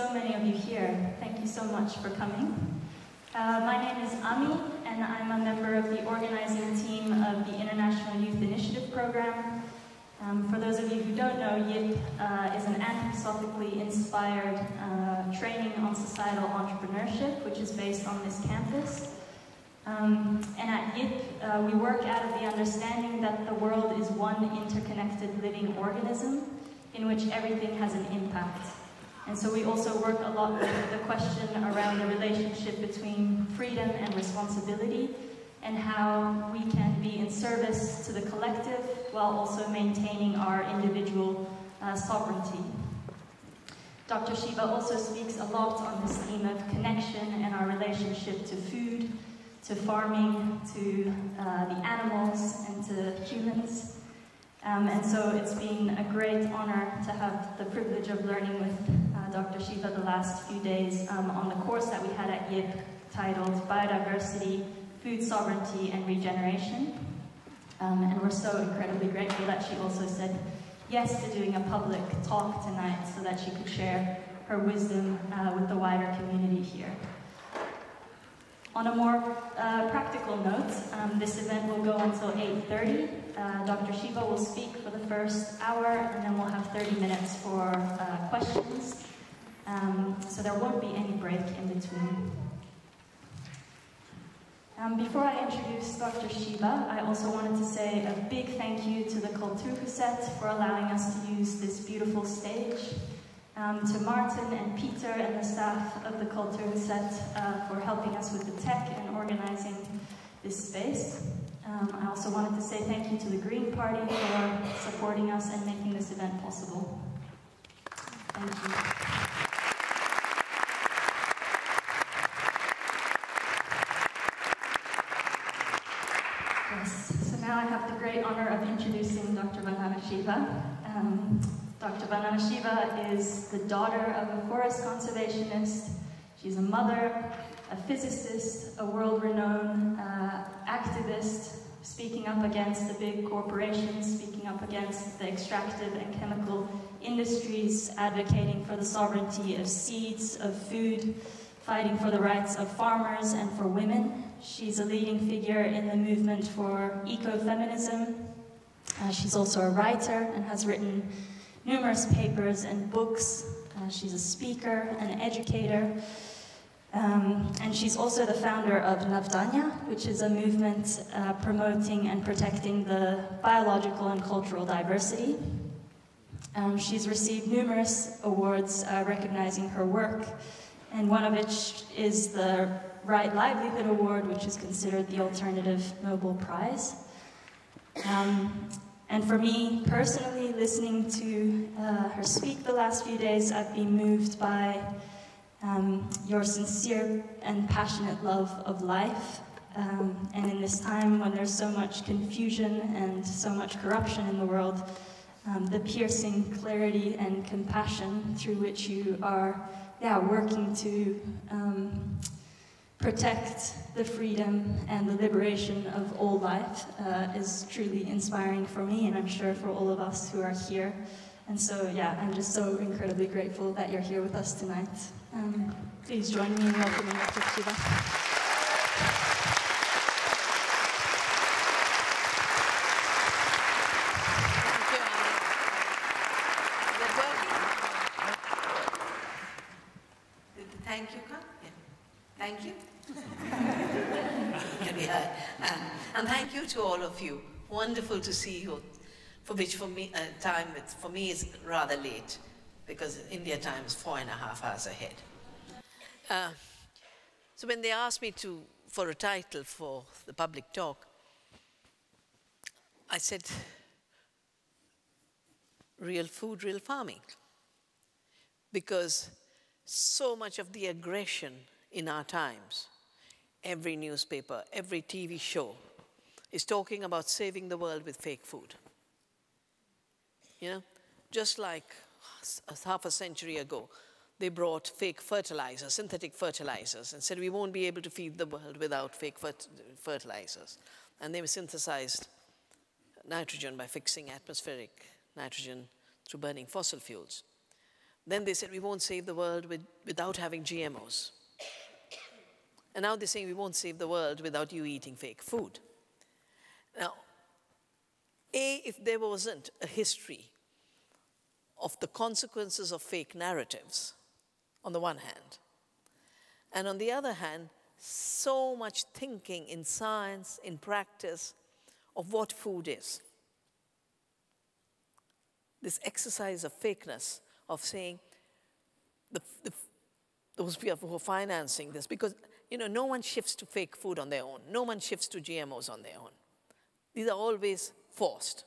so many of you here. Thank you so much for coming. Uh, my name is Ami, and I'm a member of the organizing team of the International Youth Initiative Program. Um, for those of you who don't know, YIP uh, is an anthroposophically inspired uh, training on societal entrepreneurship, which is based on this campus. Um, and at YIP, uh, we work out of the understanding that the world is one interconnected living organism in which everything has an impact. And so we also work a lot with the question around the relationship between freedom and responsibility and how we can be in service to the collective while also maintaining our individual uh, sovereignty. Dr. Shiva also speaks a lot on this theme of connection and our relationship to food, to farming, to uh, the animals, and to humans. Um, and so it's been a great honor to have the privilege of learning with uh, Dr. Shiva the last few days um, on the course that we had at YIP titled Biodiversity, Food Sovereignty, and Regeneration. Um, and we're so incredibly grateful that she also said yes to doing a public talk tonight so that she could share her wisdom uh, with the wider community here. On a more uh, practical note, um, this event will go until 8.30. Uh, Dr. Shiva will speak for the first hour, and then we'll have 30 minutes for uh, questions. Um, so there won't be any break in between. Um, before I introduce Dr. Shiva, I also wanted to say a big thank you to the Kulturhuset for allowing us to use this beautiful stage um, to Martin and Peter and the staff of the Kulturhuset uh, for helping us with the tech and organizing this space. Um, I also wanted to say thank you to the Green Party for supporting us and making this event possible. Thank you. Yes, so now I have the great honor of introducing Dr. Vandana Shiva. Um, Dr. Vandana Shiva is the daughter of a forest conservationist. She's a mother, a physicist, a world-renowned uh, activist, speaking up against the big corporations, speaking up against the extractive and chemical industries, advocating for the sovereignty of seeds, of food, fighting for the rights of farmers and for women. She's a leading figure in the movement for ecofeminism. Uh, she's also a writer and has written numerous papers and books. Uh, she's a speaker, an educator, um, and she's also the founder of Navdanya, which is a movement uh, promoting and protecting the biological and cultural diversity. Um, she's received numerous awards uh, recognizing her work, and one of which is the Right Livelihood Award, which is considered the alternative Nobel Prize. Um, and for me personally, listening to uh, her speak the last few days, I've been moved by um, your sincere and passionate love of life. Um, and in this time when there's so much confusion and so much corruption in the world, um, the piercing clarity and compassion through which you are yeah, working to um, protect the freedom and the liberation of all life uh, is truly inspiring for me and I'm sure for all of us who are here. And so, yeah, I'm just so incredibly grateful that you're here with us tonight. Um, please join me in welcoming Dr. Shiva. Thank you, Carl. Yeah. Thank you. um, and thank you to all of you. Wonderful to see you, for which for me, uh, time for me is rather late, because India time is four and a half hours ahead. Uh, so when they asked me to, for a title for the public talk, I said, real food, real farming. Because so much of the aggression in our times, every newspaper, every TV show, is talking about saving the world with fake food. You know, just like half a century ago, they brought fake fertilizers, synthetic fertilizers, and said we won't be able to feed the world without fake fertilizers. And they synthesized nitrogen by fixing atmospheric nitrogen through burning fossil fuels. Then they said we won't save the world with, without having GMOs. And now they're saying we won't save the world without you eating fake food. Now, A, if there wasn't a history of the consequences of fake narratives, on the one hand, and on the other hand, so much thinking in science, in practice, of what food is. This exercise of fakeness, of saying the, the, those people who are financing this, because you know, no one shifts to fake food on their own. No one shifts to GMOs on their own. These are always forced.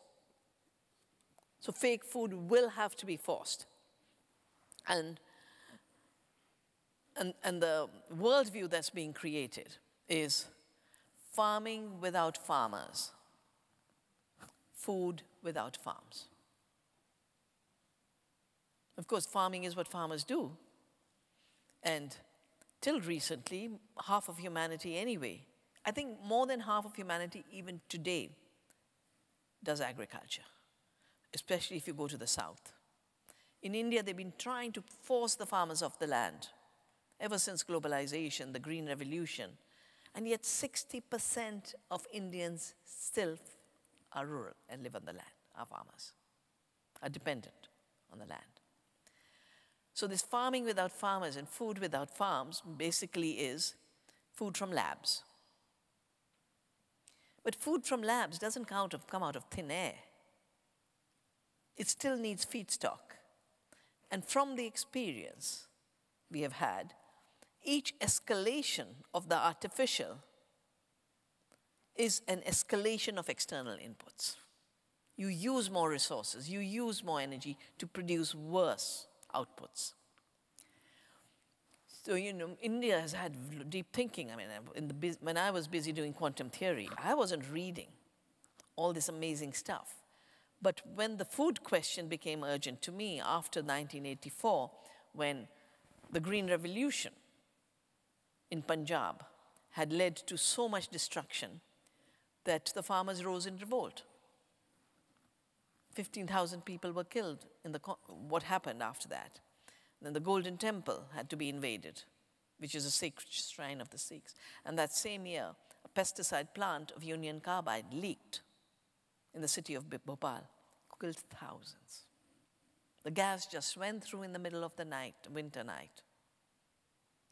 So fake food will have to be forced. And, and, and the worldview that's being created is farming without farmers, food without farms. Of course, farming is what farmers do. And till recently, half of humanity anyway, I think more than half of humanity even today does agriculture, especially if you go to the south. In India, they've been trying to force the farmers off the land ever since globalization, the Green Revolution. And yet 60% of Indians still are rural and live on the land, are farmers, are dependent on the land. So this farming without farmers and food without farms basically is food from labs. But food from labs doesn't come out of thin air. It still needs feedstock. And from the experience we have had, each escalation of the artificial is an escalation of external inputs. You use more resources, you use more energy to produce worse outputs. So, you know, India has had deep thinking. I mean, the, when I was busy doing quantum theory, I wasn't reading all this amazing stuff. But when the food question became urgent to me after 1984, when the Green Revolution in Punjab had led to so much destruction that the farmers rose in revolt. 15,000 people were killed in the, what happened after that. Then the Golden Temple had to be invaded, which is a sacred shrine of the Sikhs. And that same year, a pesticide plant of Union Carbide leaked in the city of Bhopal, killed thousands. The gas just went through in the middle of the night, winter night,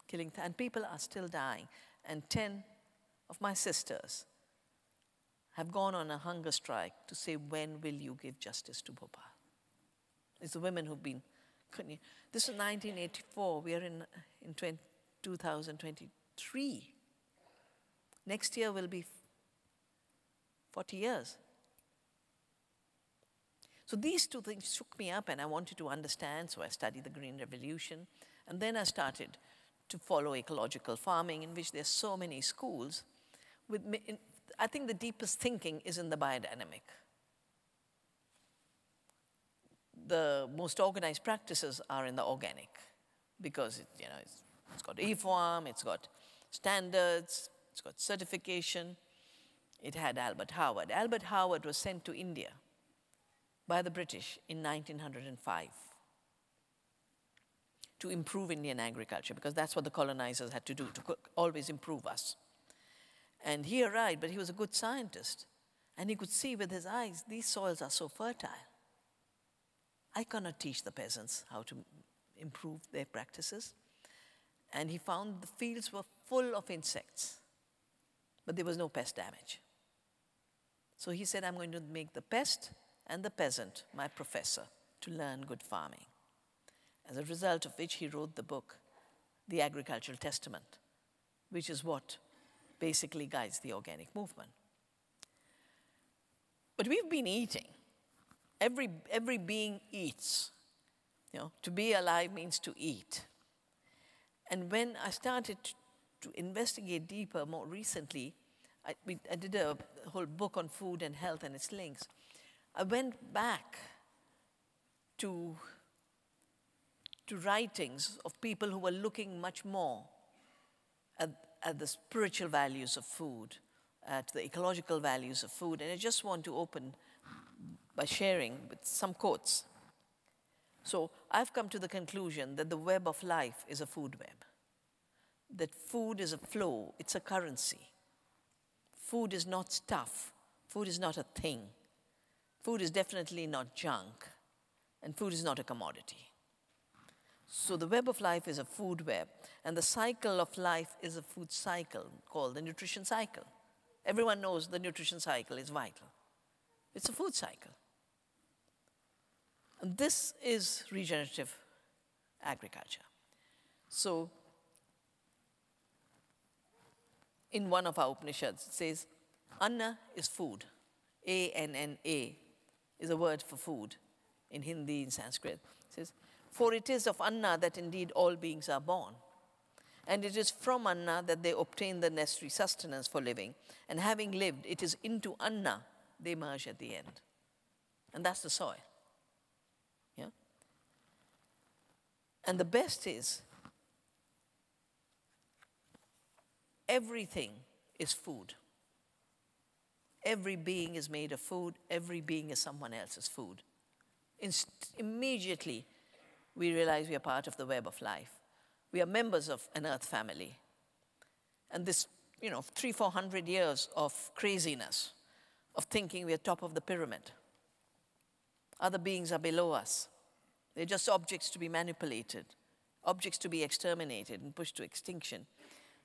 killing, and people are still dying. And 10 of my sisters have gone on a hunger strike to say, when will you give justice to Bhopal? It's the women who've been. This is 1984. We are in, in 20, 2023. Next year will be 40 years. So these two things shook me up, and I wanted to understand, so I studied the Green Revolution. And then I started to follow ecological farming, in which there's so many schools with I think the deepest thinking is in the biodynamic. The most organized practices are in the organic because it, you know, it's, it's got IFOAM, it's got standards, it's got certification. It had Albert Howard. Albert Howard was sent to India by the British in 1905 to improve Indian agriculture because that's what the colonizers had to do, to always improve us. And he arrived, but he was a good scientist. And he could see with his eyes, these soils are so fertile. I cannot teach the peasants how to improve their practices. And he found the fields were full of insects, but there was no pest damage. So he said, I'm going to make the pest and the peasant my professor to learn good farming. As a result of which he wrote the book, The Agricultural Testament, which is what basically guides the organic movement. But we've been eating. Every, every being eats. You know, to be alive means to eat. And when I started to, investigate deeper more recently, I, I did a whole book on food and health and its links. I went back to, to writings of people who were looking much more at, at the spiritual values of food, at the ecological values of food, and I just want to open by sharing with some quotes. So I've come to the conclusion that the web of life is a food web, that food is a flow, it's a currency. Food is not stuff, food is not a thing. Food is definitely not junk, and food is not a commodity. So the web of life is a food web, and the cycle of life is a food cycle called the nutrition cycle. Everyone knows the nutrition cycle is vital. It's a food cycle. And this is regenerative agriculture. So, in one of our Upanishads, it says, Anna is food. A N N A is a word for food in Hindi, in Sanskrit. It says, For it is of Anna that indeed all beings are born. And it is from Anna that they obtain the necessary sustenance for living. And having lived, it is into Anna they merge at the end. And that's the soil. Yeah? And the best is everything is food. Every being is made of food, every being is someone else's food. Inst- immediately, we realize we are part of the web of life. We are members of an earth family. And this, you know, three, four hundred years of craziness, of thinking we are top of the pyramid. Other beings are below us. They're just objects to be manipulated, objects to be exterminated and pushed to extinction.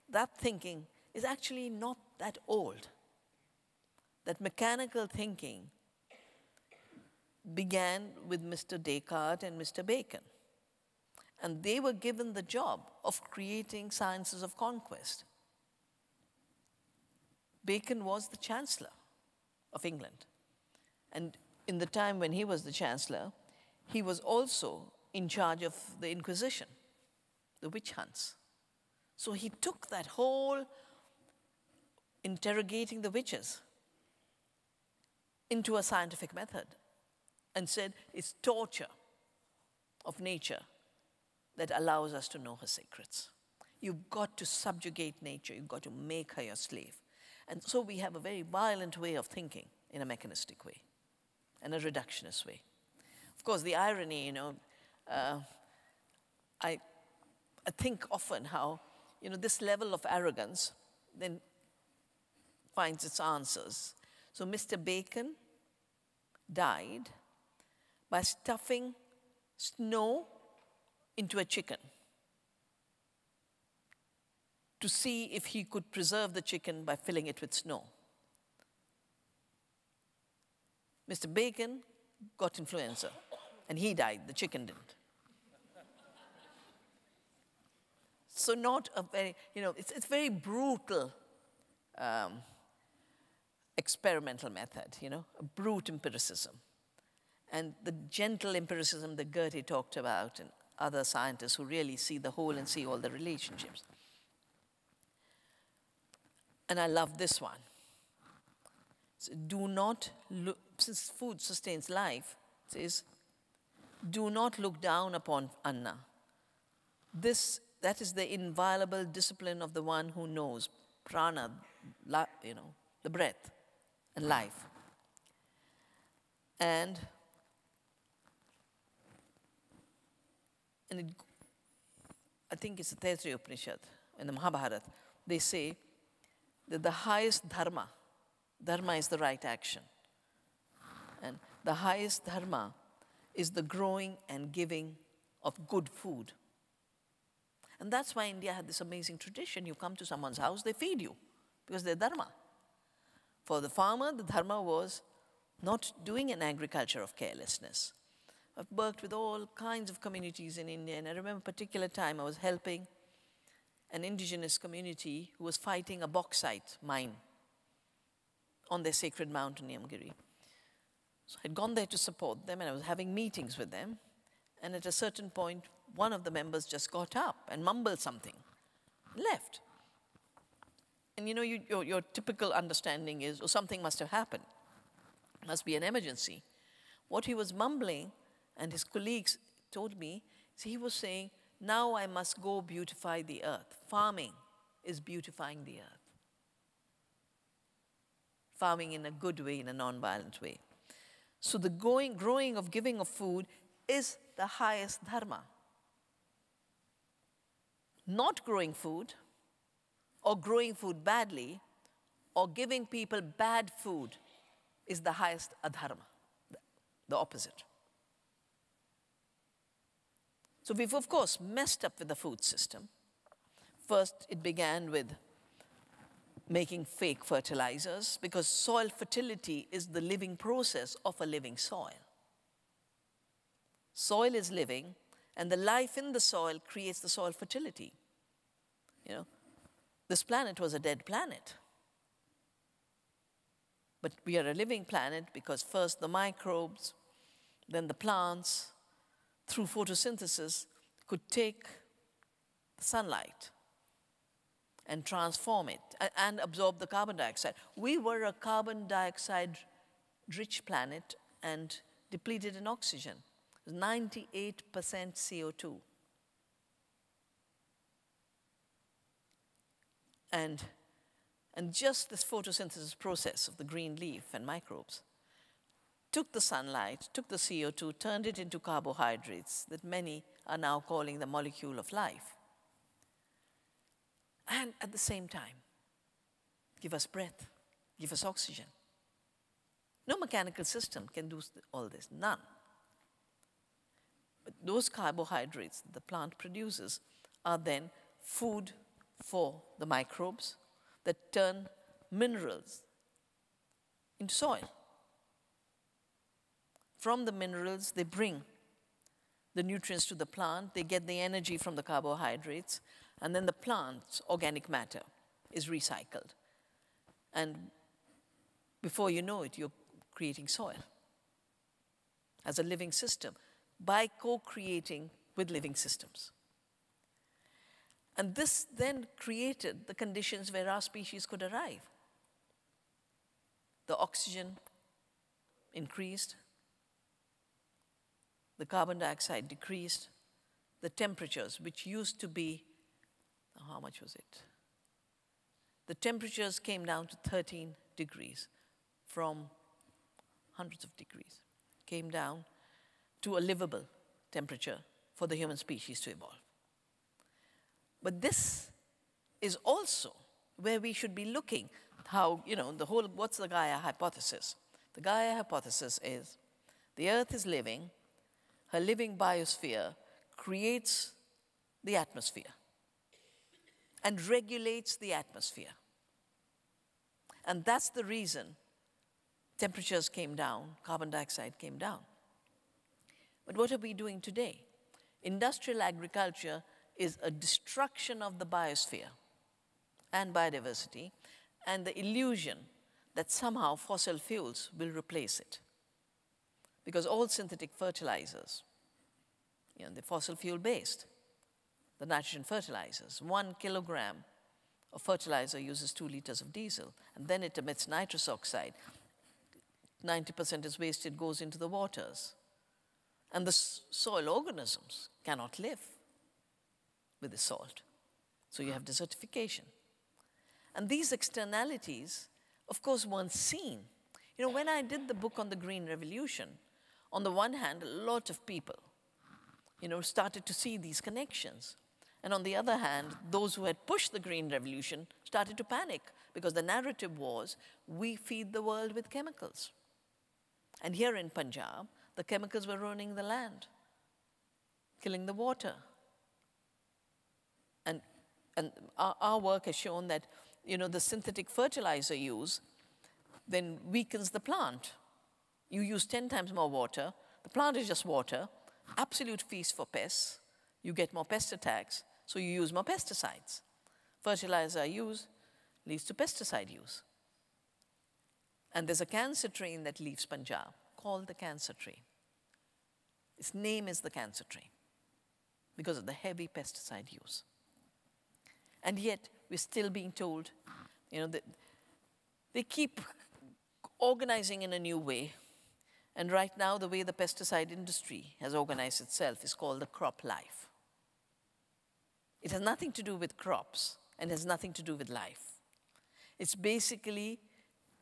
That thinking is actually not that old. That mechanical thinking began with Mr. Descartes and Mr. Bacon. And they were given the job of creating sciences of conquest. Bacon was the Chancellor of England. And in the time when he was the Chancellor, he was also in charge of the Inquisition, the witch hunts. So he took that whole interrogating the witches into a scientific method and said it's torture of nature that allows us to know her secrets. You've got to subjugate nature, you've got to make her your slave. And so we have a very violent way of thinking in a mechanistic way and a reductionist way. Of course, the irony, you know, uh, I, I think often how, you know, this level of arrogance then finds its answers. So Mr. Bacon died by stuffing snow into a chicken to see if he could preserve the chicken by filling it with snow. Mr. Bacon got influenza and he died, the chicken didn't. So, not a very, you know, it's, it's very brutal um, experimental method, you know, brute empiricism. And the gentle empiricism that Goethe talked about and other scientists who really see the whole and see all the relationships. And I love this one. So do not look, since food sustains life, says, do not look down upon Anna. This, that is the inviolable discipline of the one who knows prana, you know, the breath and life. And, and it, I think it's the Taittiriya Upanishad in the Mahabharata, they say that the highest dharma, dharma is the right action, and the highest dharma is the growing and giving of good food. And that's why India had this amazing tradition. You come to someone's house, they feed you because their dharma. For the farmer, the dharma was not doing an agriculture of carelessness. I've worked with all kinds of communities in India, and I remember a particular time I was helping an indigenous community who was fighting a bauxite mine on their sacred mountain, Niyamgiri. So I'd gone there to support them, and I was having meetings with them. And at a certain point, one of the members just got up and mumbled something, left. And you know, you, your, your typical understanding is, oh, something must have happened. Must be an emergency. What he was mumbling, and his colleagues told me, he was saying, now I must go beautify the earth. Farming is beautifying the earth. Farming in a good way, in a non-violent way. So the growing, growing of giving of food is the highest dharma. Not growing food, or growing food badly, or giving people bad food is the highest adharma, the opposite. So we've, of course, messed up with the food system. First, it began with making fake fertilizers because soil fertility is the living process of a living soil. Soil is living, and the life in the soil creates the soil fertility. You know, this planet was a dead planet. But we are a living planet because first the microbes, then the plants, through photosynthesis, could take sunlight and transform it and absorb the carbon dioxide. We were a carbon dioxide rich planet and depleted in oxygen. 98% CO2. And, and just this photosynthesis process of the green leaf and microbes took the sunlight, took the CO2, turned it into carbohydrates that many are now calling the molecule of life and at the same time, give us breath, give us oxygen. No mechanical system can do all this, none. But those carbohydrates that the plant produces are then food for the microbes that turn minerals into soil. From the minerals, they bring the nutrients to the plant, they get the energy from the carbohydrates, and then the plant's organic matter is recycled. And before you know it, you're creating soil as a living system by co creating with living systems. And this then created the conditions where our species could arrive. The oxygen increased, the carbon dioxide decreased, the temperatures, which used to be how much was it? The temperatures came down to 13 degrees from hundreds of degrees, came down to a livable temperature for the human species to evolve. But this is also where we should be looking how, you know, the whole, what's the Gaia hypothesis? The Gaia hypothesis is the Earth is living, her living biosphere creates the atmosphere and regulates the atmosphere. And that's the reason temperatures came down, carbon dioxide came down. But what are we doing today? Industrial agriculture is a destruction of the biosphere and biodiversity and the illusion that somehow fossil fuels will replace it. Because all synthetic fertilizers, you know, they're fossil fuel based the nitrogen fertilizers. One kilogram of fertilizer uses two liters of diesel, and then it emits nitrous oxide. 90% is wasted, goes into the waters. And the soil organisms cannot live with the salt. So you have desertification. And these externalities, of course, weren't seen. You know, when I did the book on the Green Revolution, on the one hand, a lot of people, you know, started to see these connections. And on the other hand, those who had pushed the Green Revolution started to panic because the narrative was we feed the world with chemicals. And here in Punjab, the chemicals were ruining the land, killing the water. And, and our, our work has shown that you know, the synthetic fertilizer use then weakens the plant. You use 10 times more water, the plant is just water, absolute feast for pests, you get more pest attacks, so you use more pesticides. Fertilizer use leads to pesticide use. And there's a cancer tree that leaves Punjab called the cancer tree. Its name is the cancer tree because of the heavy pesticide use. And yet, we're still being told, you know, that they keep organizing in a new way. And right now, the way the pesticide industry has organized itself is called the crop life. It has nothing to do with crops and has nothing to do with life. It's basically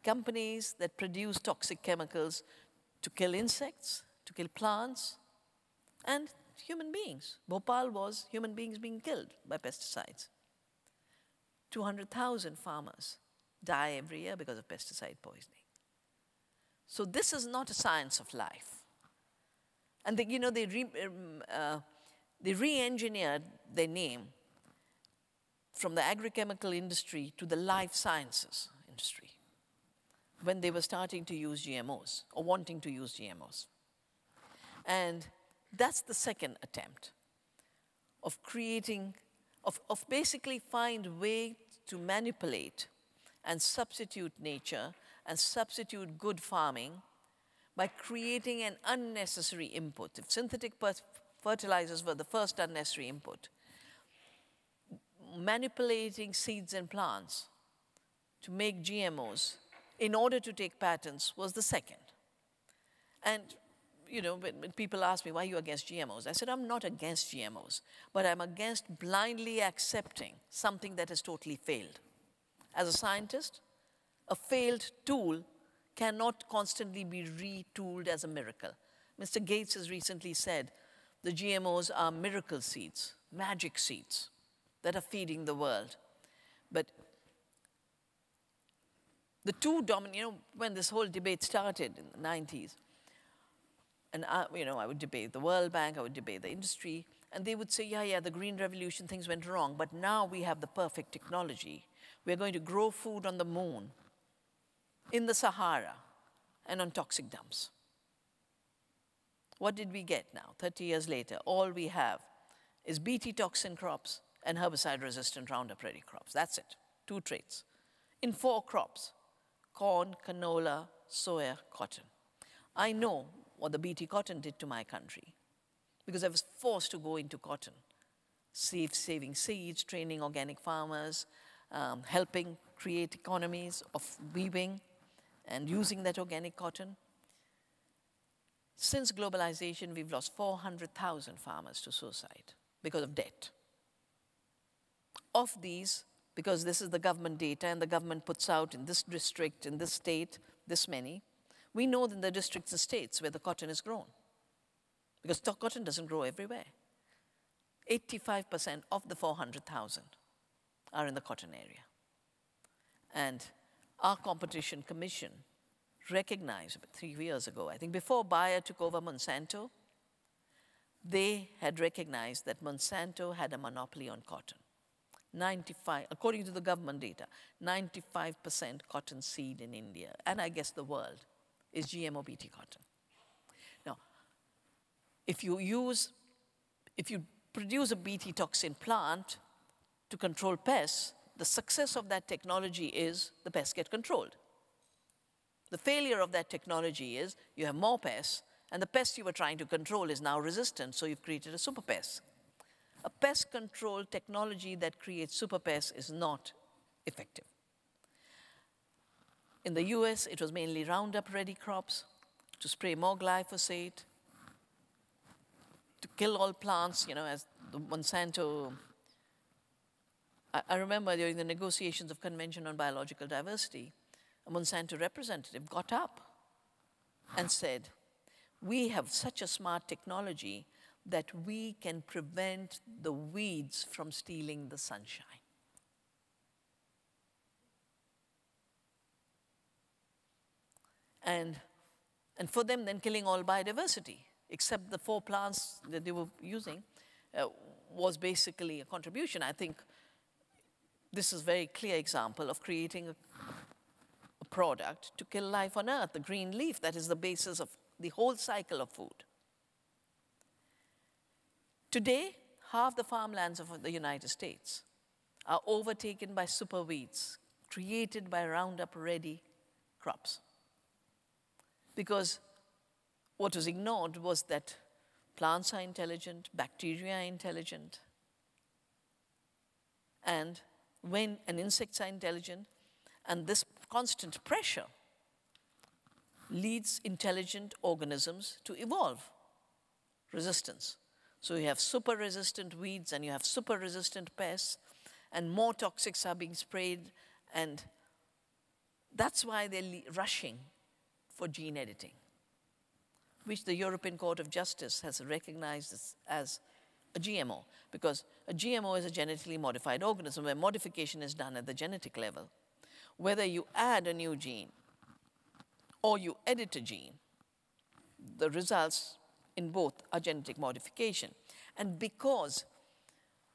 companies that produce toxic chemicals to kill insects, to kill plants, and human beings. Bhopal was human beings being killed by pesticides. 200,000 farmers die every year because of pesticide poisoning. So this is not a science of life. And they, you know, they, re, um, uh, they re-engineered their name from the agrochemical industry to the life sciences industry when they were starting to use GMOs or wanting to use GMOs. And that's the second attempt of creating, of, of basically find way to manipulate and substitute nature and substitute good farming by creating an unnecessary input. If synthetic fertilizers were the first unnecessary input, manipulating seeds and plants to make GMOs in order to take patents was the second. And you know, when, people ask me, why are you against GMOs? I said, I'm not against GMOs, but I'm against blindly accepting something that has totally failed. As a scientist, a failed tool cannot constantly be retooled as a miracle. Mr. Gates has recently said the GMOs are miracle seeds, magic seeds that are feeding the world. But the two dominant, you know, when this whole debate started in the 90s, and I, you know, I would debate the World Bank, I would debate the industry, and they would say, yeah, yeah, the Green Revolution, things went wrong, but now we have the perfect technology. We're going to grow food on the moon in the Sahara and on toxic dumps. What did we get now, 30 years later? All we have is Bt toxin crops and herbicide-resistant Roundup Ready crops. That's it, two traits. In four crops, corn, canola, soya, cotton. I know what the Bt cotton did to my country because I was forced to go into cotton, save, saving seeds, training organic farmers, um, helping create economies of weaving, and using that organic cotton. Since globalization, we've lost 400,000 farmers to suicide because of debt. Of these, because this is the government data and the government puts out in this district, in this state, this many, we know in the districts and states where the cotton is grown. Because cotton doesn't grow everywhere. 85% of the 400,000 are in the cotton area. And our competition commission recognized three years ago, I think before Bayer took over Monsanto, they had recognized that Monsanto had a monopoly on cotton. 95, according to the government data, 95% cotton seed in India, and I guess the world, is GMO BT cotton. Now, if you use, if you produce a BT toxin plant to control pests, the success of that technology is the pests get controlled. The failure of that technology is you have more pests, and the pest you were trying to control is now resistant, so you've created a super pest. A pest control technology that creates super pests is not effective. In the US, it was mainly Roundup ready crops to spray more glyphosate, to kill all plants, you know, as the Monsanto I, I remember during the negotiations of Convention on Biological Diversity, a Monsanto representative got up and said, we have such a smart technology that we can prevent the weeds from stealing the sunshine. And, and for them, then killing all biodiversity, except the four plants that they were using, uh, was basically a contribution. I think this is a very clear example of creating a, a product to kill life on earth, the green leaf that is the basis of the whole cycle of food. Today, half the farmlands of the United States are overtaken by super weeds created by Roundup Ready crops. Because what was ignored was that plants are intelligent, bacteria are intelligent, and when an insects are intelligent, and this constant pressure leads intelligent organisms to evolve. Resistance. So you have super resistant weeds and you have super resistant pests, and more toxics are being sprayed, and that's why they're rushing for gene editing. which the European Court of Justice has recognized as, as a GMO, because a GMO is a genetically modified organism where modification is done at the genetic level. Whether you add a new gene or you edit a gene, the results in both are genetic modification. And because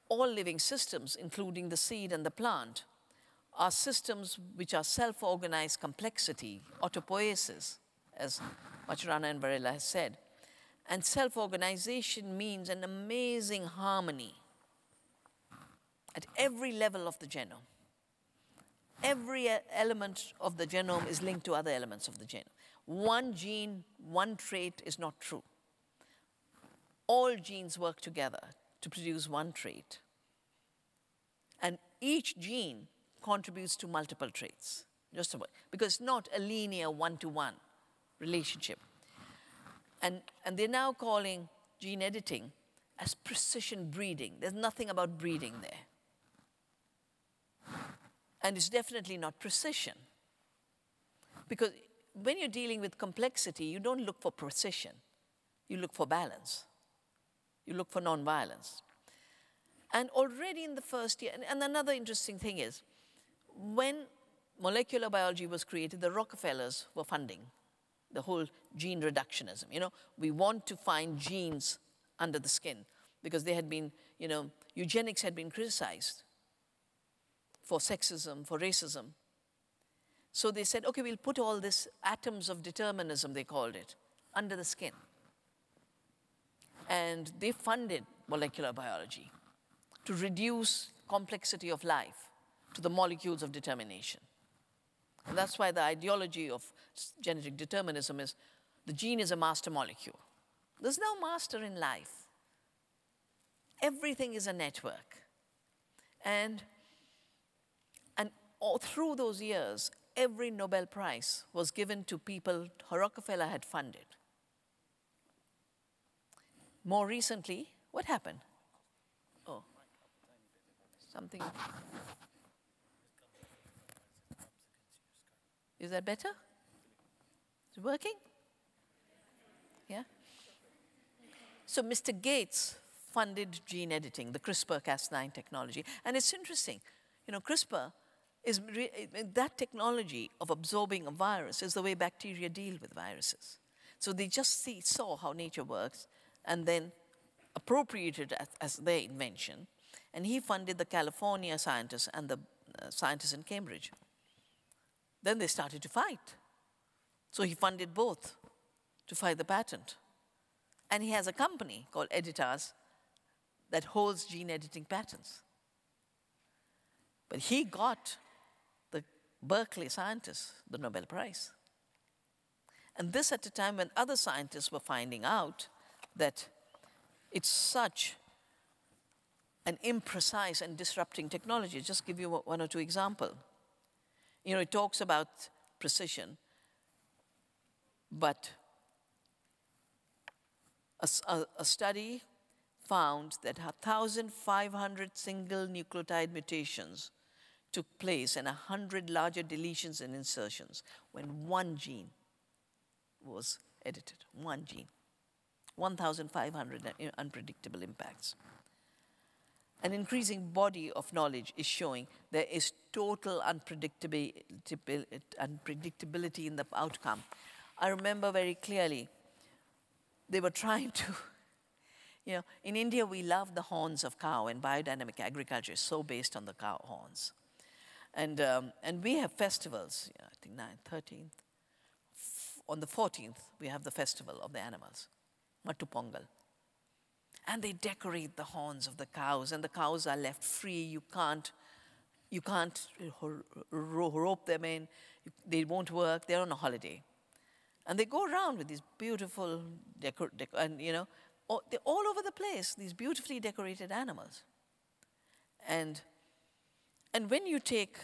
all living systems, including the seed and the plant, are systems which are self-organized complexity, autopoiesis, as Maturana and Varela has said. And self-organization means an amazing harmony at every level of the genome. Every element of the genome is linked to other elements of the genome. One gene, one trait is not true. All genes work together to produce one trait. And each gene contributes to multiple traits, just a about, because it's not a linear one-to-one relationship. And, and they're now calling gene editing as precision breeding. There's nothing about breeding there. And it's definitely not precision. Because when you're dealing with complexity, you don't look for precision. You look for balance. You look for nonviolence. And already in the first year, and, and another interesting thing is, when molecular biology was created, the Rockefellers were funding the whole gene reductionism. You know, we want to find genes under the skin because they had been, you know, eugenics had been criticized for sexism, for racism. So they said, okay, we'll put all this atoms of determinism, they called it, under the skin. And they funded molecular biology to reduce complexity of life to the molecules of determination. And that's why the ideology of genetic determinism is the gene is a master molecule. There's no master in life. Everything is a network. And, and through those years, every Nobel Prize was given to people Rockefeller had funded. More recently, what happened? Oh, something. Is that better? Is it working? Yeah? So Mr. Gates funded gene editing, the CRISPR-Cas9 technology. And it's interesting, you know, CRISPR is that technology of absorbing a virus is the way bacteria deal with viruses. So they just see, saw how nature works and then appropriated as, as their invention. And he funded the California scientists and the uh, scientists in Cambridge. Then they started to fight. So he funded both to fight the patent. And he has a company called Editas that holds gene editing patents. But he got the Berkeley scientists the Nobel Prize. And this at a time when other scientists were finding out that it's such an imprecise and disrupting technology. Just give you one or two examples. You know, it talks about precision, but a, a, a study found that 1,500 single nucleotide mutations took place and 100 larger deletions and insertions when one gene was edited, one gene. 1,500 uh, unpredictable impacts. An increasing body of knowledge is showing there is total unpredictability in the outcome. I remember very clearly, they were trying to, you know, in India we love the horns of cow and biodynamic agriculture is so based on the cow horns. And, um, and we have festivals, you know, I think 9th, 13th. on the 14th, we have the festival of the animals, Mattu Pongal. And they decorate the horns of the cows, and the cows are left free. You can't, you can't rope them in. They won't work. They're on a holiday. And they go around with these beautiful, decor, decor and you know, all, they're all over the place, these beautifully decorated animals. And, and when you take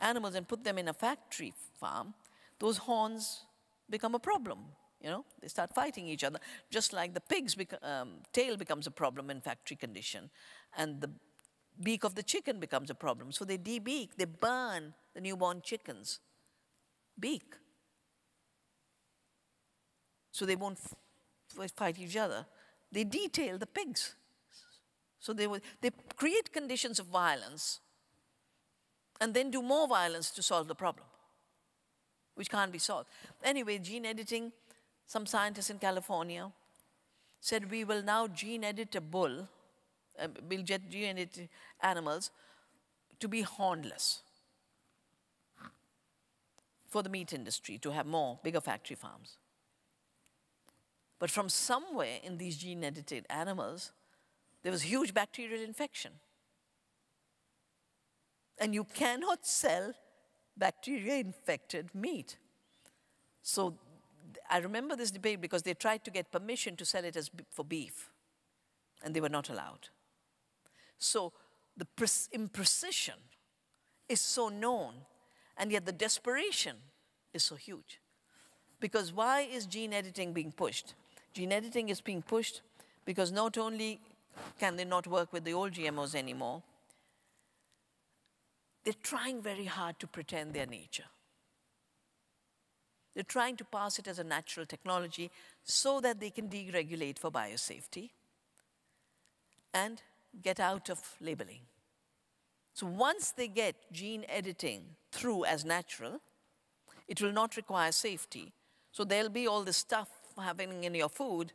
animals and put them in a factory farm, those horns become a problem. You know, they start fighting each other, just like the pig's um, tail becomes a problem in factory condition, and the beak of the chicken becomes a problem. So they debeak, they burn the newborn chicken's beak. So they won't fight each other, they detail the pigs. So they, they create conditions of violence and then do more violence to solve the problem, which can't be solved. Anyway, gene editing, some scientists in California said we will now gene edit a bull, uh, we'll gene edit animals to be hornless for the meat industry to have more, bigger factory farms. But from somewhere in these gene edited animals, there was huge bacterial infection. And you cannot sell bacteria infected meat. So I remember this debate because they tried to get permission to sell it as for beef, and they were not allowed. So the imprecision is so known, and yet the desperation is so huge. Because why is gene editing being pushed? Gene editing is being pushed because not only can they not work with the old GMOs anymore, they're trying very hard to pretend their nature. They're trying to pass it as a natural technology so that they can deregulate for biosafety and get out of labeling. So once they get gene editing through as natural, it will not require safety. So there'll be all this stuff happening in your food,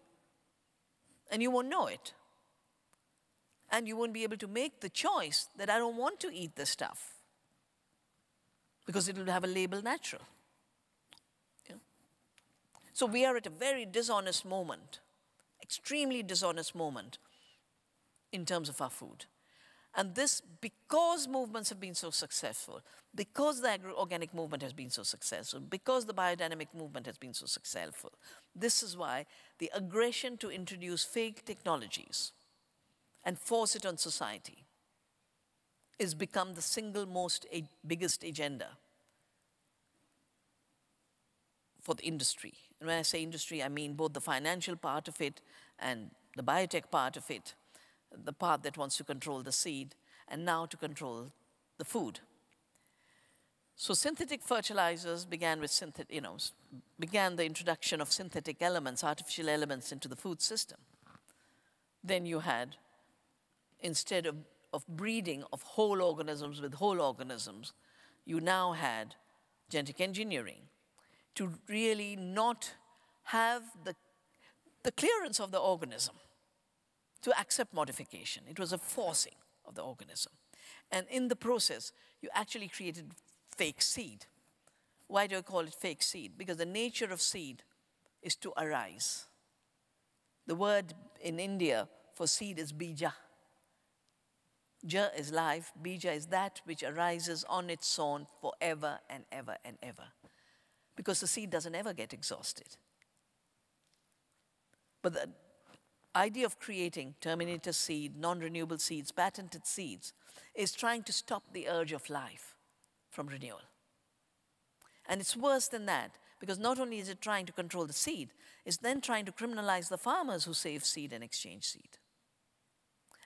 and you won't know it. And you won't be able to make the choice that I don't want to eat this stuff because it will have a label natural. So we are at a very dishonest moment, extremely dishonest moment in terms of our food. And this, because movements have been so successful, because the agro-organic movement has been so successful, because the biodynamic movement has been so successful, this is why the aggression to introduce fake technologies and force it on society has become the single most biggest agenda for the industry. And when I say industry, I mean both the financial part of it and the biotech part of it, the part that wants to control the seed, and now to control the food. So synthetic fertilizers began with synthetic, you know, began the introduction of synthetic elements, artificial elements into the food system. Then you had, instead of, of breeding of whole organisms with whole organisms, you now had genetic engineering to really not have the, the clearance of the organism to accept modification. It was a forcing of the organism. And in the process, you actually created fake seed. Why do I call it fake seed? Because the nature of seed is to arise. The word in India for seed is bija. Ja is life, bija is that which arises on its own forever and ever and ever. Because the seed doesn't ever get exhausted. But the idea of creating terminator seed, non-renewable seeds, patented seeds, is trying to stop the urge of life from renewal. And it's worse than that, because not only is it trying to control the seed, it's then trying to criminalize the farmers who save seed and exchange seed.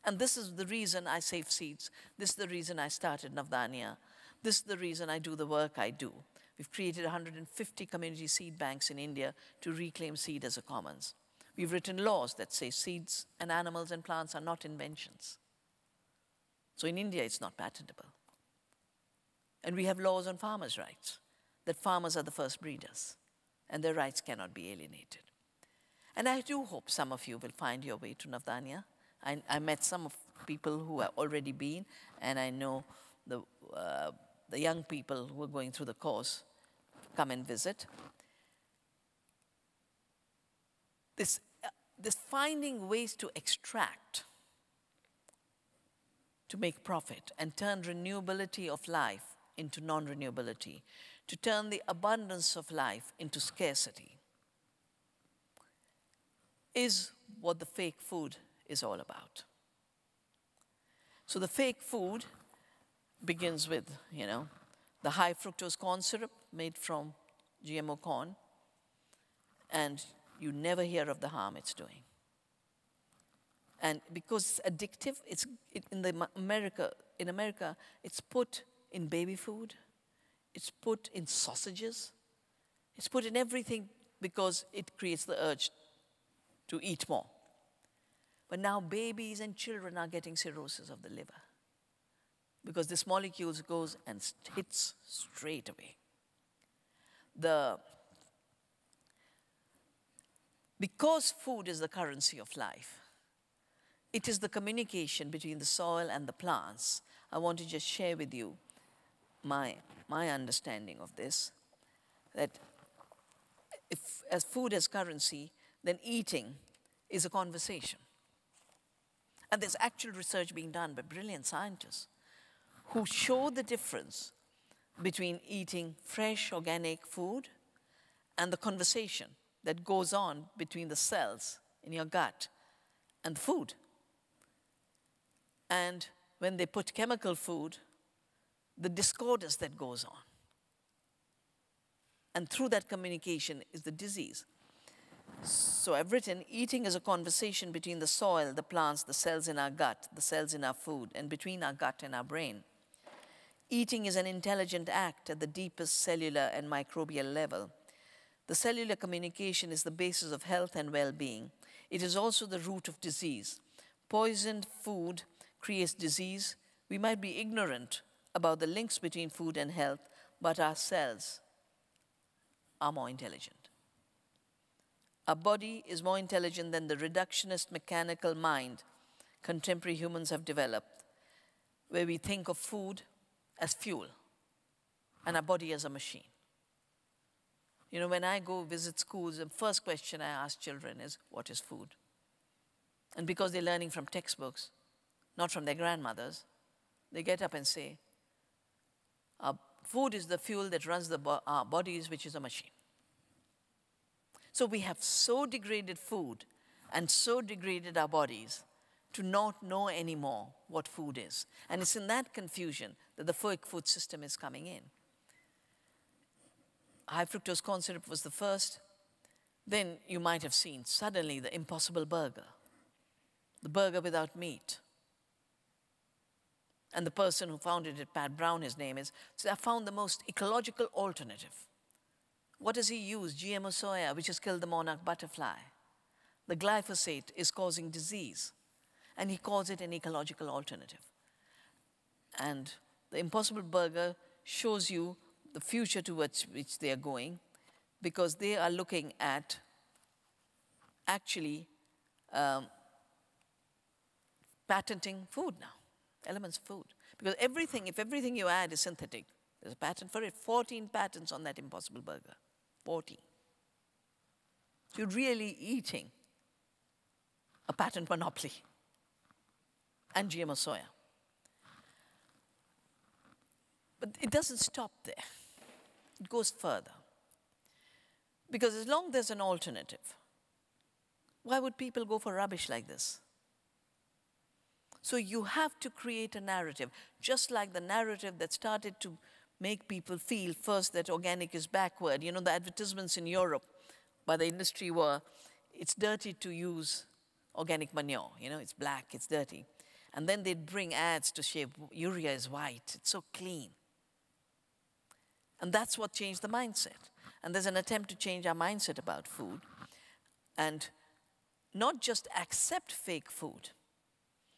And this is the reason I save seeds. This is the reason I started Navdanya. This is the reason I do the work I do. We've created 150 community seed banks in India to reclaim seed as a commons. We've written laws that say seeds and animals and plants are not inventions. So in India, it's not patentable. And we have laws on farmers' rights, that farmers are the first breeders, and their rights cannot be alienated. And I do hope some of you will find your way to Navdanya. I, I met some of people who have already been, and I know the, uh, the young people who are going through the course come and visit. This uh, this finding ways to extract, to make profit, and turn renewability of life into non renewability, to turn the abundance of life into scarcity, is what the fake food is all about. So the fake food begins with, you know, the high fructose corn syrup made from GMO corn, and you never hear of the harm it's doing. And because it's addictive, it's it, in the America, in America, it's put in baby food, it's put in sausages, it's put in everything because it creates the urge to eat more. But now babies and children are getting cirrhosis of the liver because this molecule goes and hits straight away. The, because food is the currency of life, it is the communication between the soil and the plants. I want to just share with you my, my understanding of this that if, as food as currency, then eating is a conversation. And there's actual research being done by brilliant scientists who show the difference between eating fresh organic food and the conversation that goes on between the cells in your gut and food. And when they put chemical food, the discordance that goes on. And through that communication is the disease. So I've written eating is a conversation between the soil, the plants, the cells in our gut, the cells in our food, and between our gut and our brain. Eating is an intelligent act at the deepest cellular and microbial level. The cellular communication is the basis of health and well being. It is also the root of disease. Poisoned food creates disease. We might be ignorant about the links between food and health, but our cells are more intelligent. Our body is more intelligent than the reductionist mechanical mind contemporary humans have developed, where we think of food as fuel and our body as a machine. You know, when I go visit schools, the first question I ask children is, What is food? And because they're learning from textbooks, not from their grandmothers, they get up and say, Our food is the fuel that runs the bo- our bodies, which is a machine. So we have so degraded food and so degraded our bodies to not know anymore what food is. And it's in that confusion that the fake food system is coming in. High fructose corn syrup was the first. Then you might have seen suddenly the impossible burger, the burger without meat. And the person who founded it, Pat Brown, his name is, said, I found the most ecological alternative. What does he use? GMO soya, which has killed the monarch butterfly. The glyphosate is causing disease, and he calls it an ecological alternative. And the Impossible Burger shows you the future towards which they are going because they are looking at actually um, patenting food now, elements of food. Because everything, if everything you add is synthetic, there's a patent for it, 14 patents on that Impossible Burger. 40. So you're really eating a patent monopoly and GMO soya. But it doesn't stop there. It goes further. Because as long as there's an alternative, why would people go for rubbish like this? So you have to create a narrative, just like the narrative that started to make people feel first that organic is backward. You know, the advertisements in Europe by the industry were it's dirty to use organic manure, you know, it's black, it's dirty. And then they'd bring ads to say urea is white, it's so clean. And that's what changed the mindset. And there's an attempt to change our mindset about food and not just accept fake food,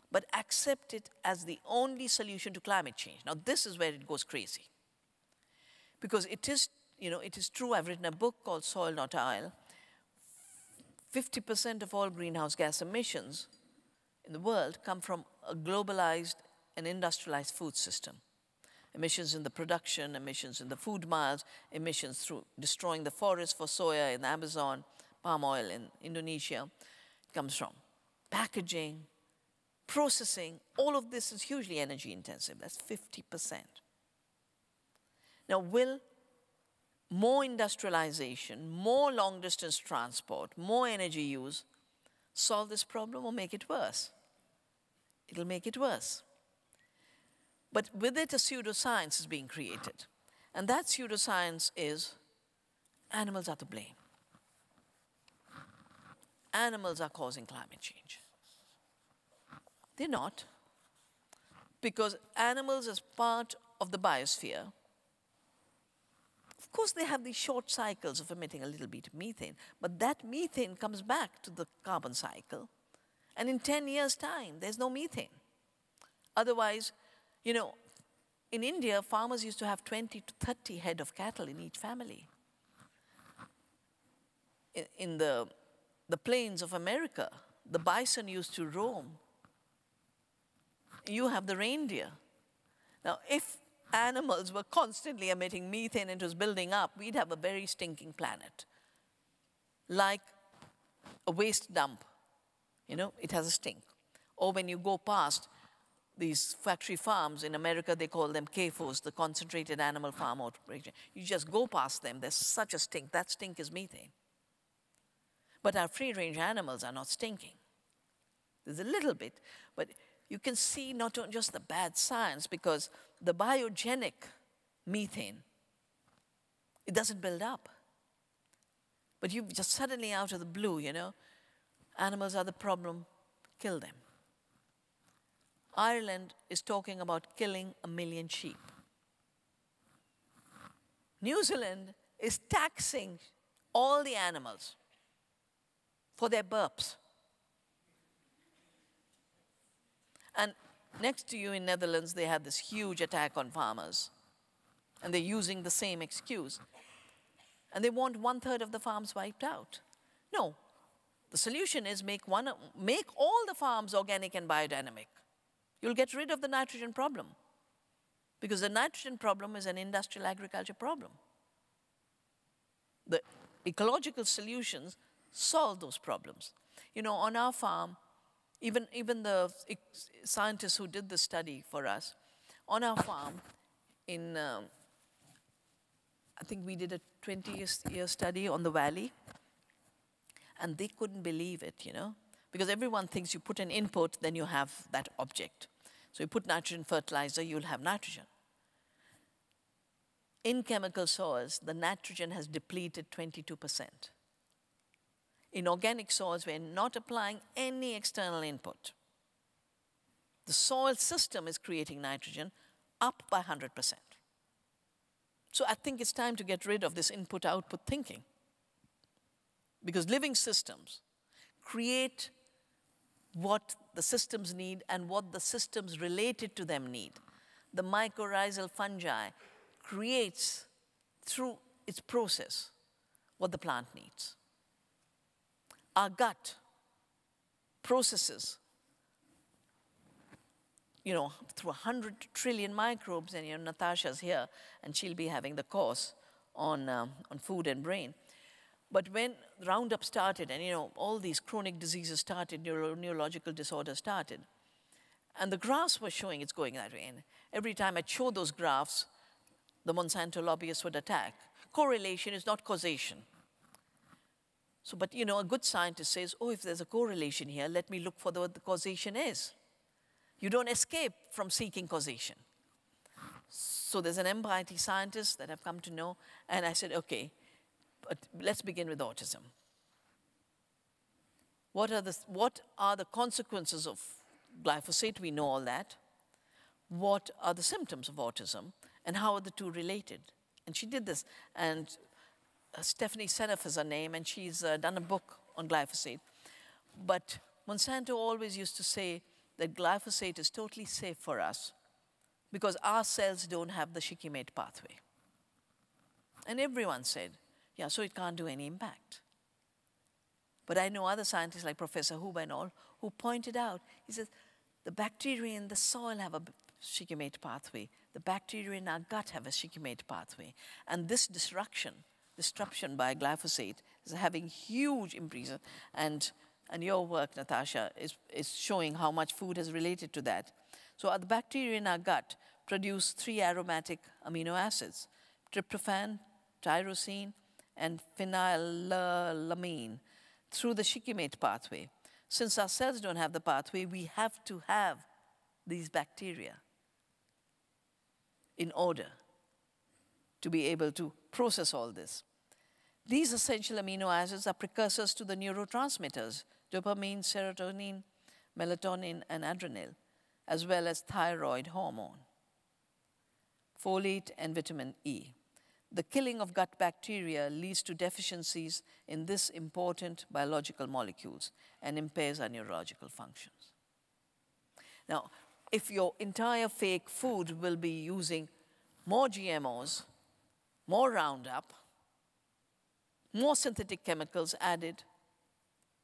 but accept it as the only solution to climate change. Now, this is where it goes crazy. Because it is, you know, it is true. I've written a book called Soil Not Oil. 50% of all greenhouse gas emissions in the world come from a globalized and industrialized food system. Emissions in the production, emissions in the food miles, emissions through destroying the forest for soya in the Amazon, palm oil in Indonesia comes from. Packaging, processing, all of this is hugely energy intensive. That's 50%. Now, will more industrialization, more long distance transport, more energy use solve this problem or make it worse? It'll make it worse. But with it, a pseudoscience is being created. And that pseudoscience is animals are to blame. Animals are causing climate change. They're not. Because animals, as part of the biosphere, Of course, they have these short cycles of emitting a little bit of methane, but that methane comes back to the carbon cycle. And in 10 years' time, there's no methane. Otherwise, you know, in India, farmers used to have 20 to 30 head of cattle in each family. In, in the, the plains of America, the bison used to roam. You have the reindeer. Now, if animals were constantly emitting methane and it was building up, we'd have a very stinking planet. Like a waste dump, you know, it has a stink. Or when you go past these factory farms in America, they call them CAFOs, the concentrated animal farm operation. You just go past them, there's such a stink. That stink is methane. But our free range animals are not stinking. There's a little bit, but you can see not just the bad science because the biogenic methane, it doesn't build up. But you just suddenly out of the blue, you know, animals are the problem, kill them. Ireland is talking about killing a million sheep. New Zealand is taxing all the animals for their burps. And next to you in Netherlands, they had this huge attack on farmers. And they're using the same excuse. And they want one third of the farms wiped out. No, the solution is make, one, make all the farms organic and biodynamic. You'll get rid of the nitrogen problem. Because the nitrogen problem is an industrial agriculture problem. The ecological solutions solve those problems. You know, on our farm, even, even the scientists who did the study for us, on our farm, in, um, I think we did a 20 year study on the valley, and they couldn't believe it, you know, because everyone thinks you put an input, then you have that object. So you put nitrogen fertilizer, you'll have nitrogen. In chemical soils, the nitrogen has depleted 22%. In organic soils, we're not applying any external input. The soil system is creating nitrogen up by 100%. So I think it's time to get rid of this input output thinking. Because living systems create what the systems need and what the systems related to them need. The mycorrhizal fungi creates through its process what the plant needs. Our gut processes, you know, through 100 trillion microbes, and you know, Natasha's here, and she'll be having the course on, um, on food and brain. But when Roundup started, and you know, all these chronic diseases started, neuro neurological disorders started, and the graphs were showing it's going that way. And every time I'd show those graphs, the Monsanto lobbyists would attack. Correlation is not causation. So, but you know, a good scientist says, oh, if there's a correlation here, let me look for the, what the causation is. You don't escape from seeking causation. So there's an MIT scientist that I've come to know, and I said, okay, but let's begin with autism. What are, the, what are the consequences of glyphosate? We know all that. What are the symptoms of autism? And how are the two related? And she did this. And uh, Stephanie Seneff is her name, and she's uh, done a book on glyphosate. But Monsanto always used to say that glyphosate is totally safe for us because our cells don't have the shikimate pathway. And everyone said, yeah, so it can't do any impact. But I know other scientists like Professor Huber and all who pointed out, he says, the bacteria in the soil have a shikimate pathway. The bacteria in our gut have a shikimate pathway. And this disruption, disruption by glyphosate is having huge implications. And, and your work, Natasha, is, is showing how much food is related to that. So the bacteria in our gut produce three aromatic amino acids, tryptophan, tyrosine, and phenylalanine through the shikimate pathway. Since our cells don't have the pathway, we have to have these bacteria in order to be able to process all this. These essential amino acids are precursors to the neurotransmitters dopamine, serotonin, melatonin, and adrenaline, as well as thyroid hormone, folate, and vitamin E. the killing of gut bacteria leads to deficiencies in this important biological molecules and impairs our neurological functions. Now, if your entire fake food will be using more GMOs, more Roundup, more synthetic chemicals added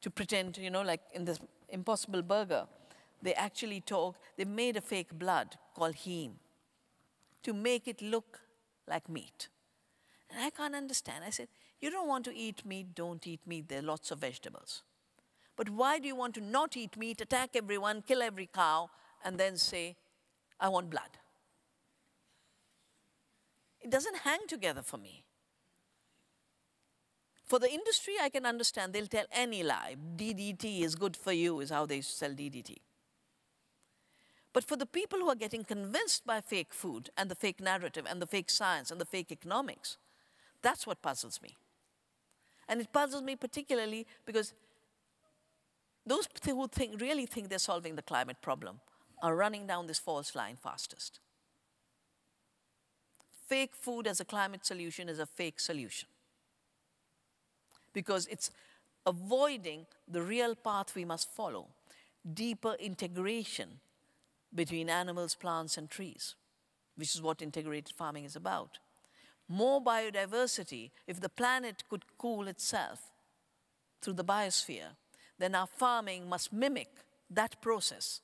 to pretend, you know, like in this Impossible Burger, they actually talk, they made a fake blood called heme to make it look like meat. And I can't understand. I said, You don't want to eat meat, don't eat meat. There are lots of vegetables. But why do you want to not eat meat, attack everyone, kill every cow, and then say, I want blood? It doesn't hang together for me. For the industry, I can understand. They'll tell any lie. DDT is good for you, is how they sell DDT. But for the people who are getting convinced by fake food and the fake narrative and the fake science and the fake economics, that's what puzzles me. And it puzzles me particularly because those who think, really think they're solving the climate problem are running down this false line fastest. Fake food as a climate solution is a fake solution because it's avoiding the real path we must follow deeper integration between animals, plants, and trees, which is what integrated farming is about more biodiversity, if the planet could cool itself through the biosphere, then our farming must mimic that process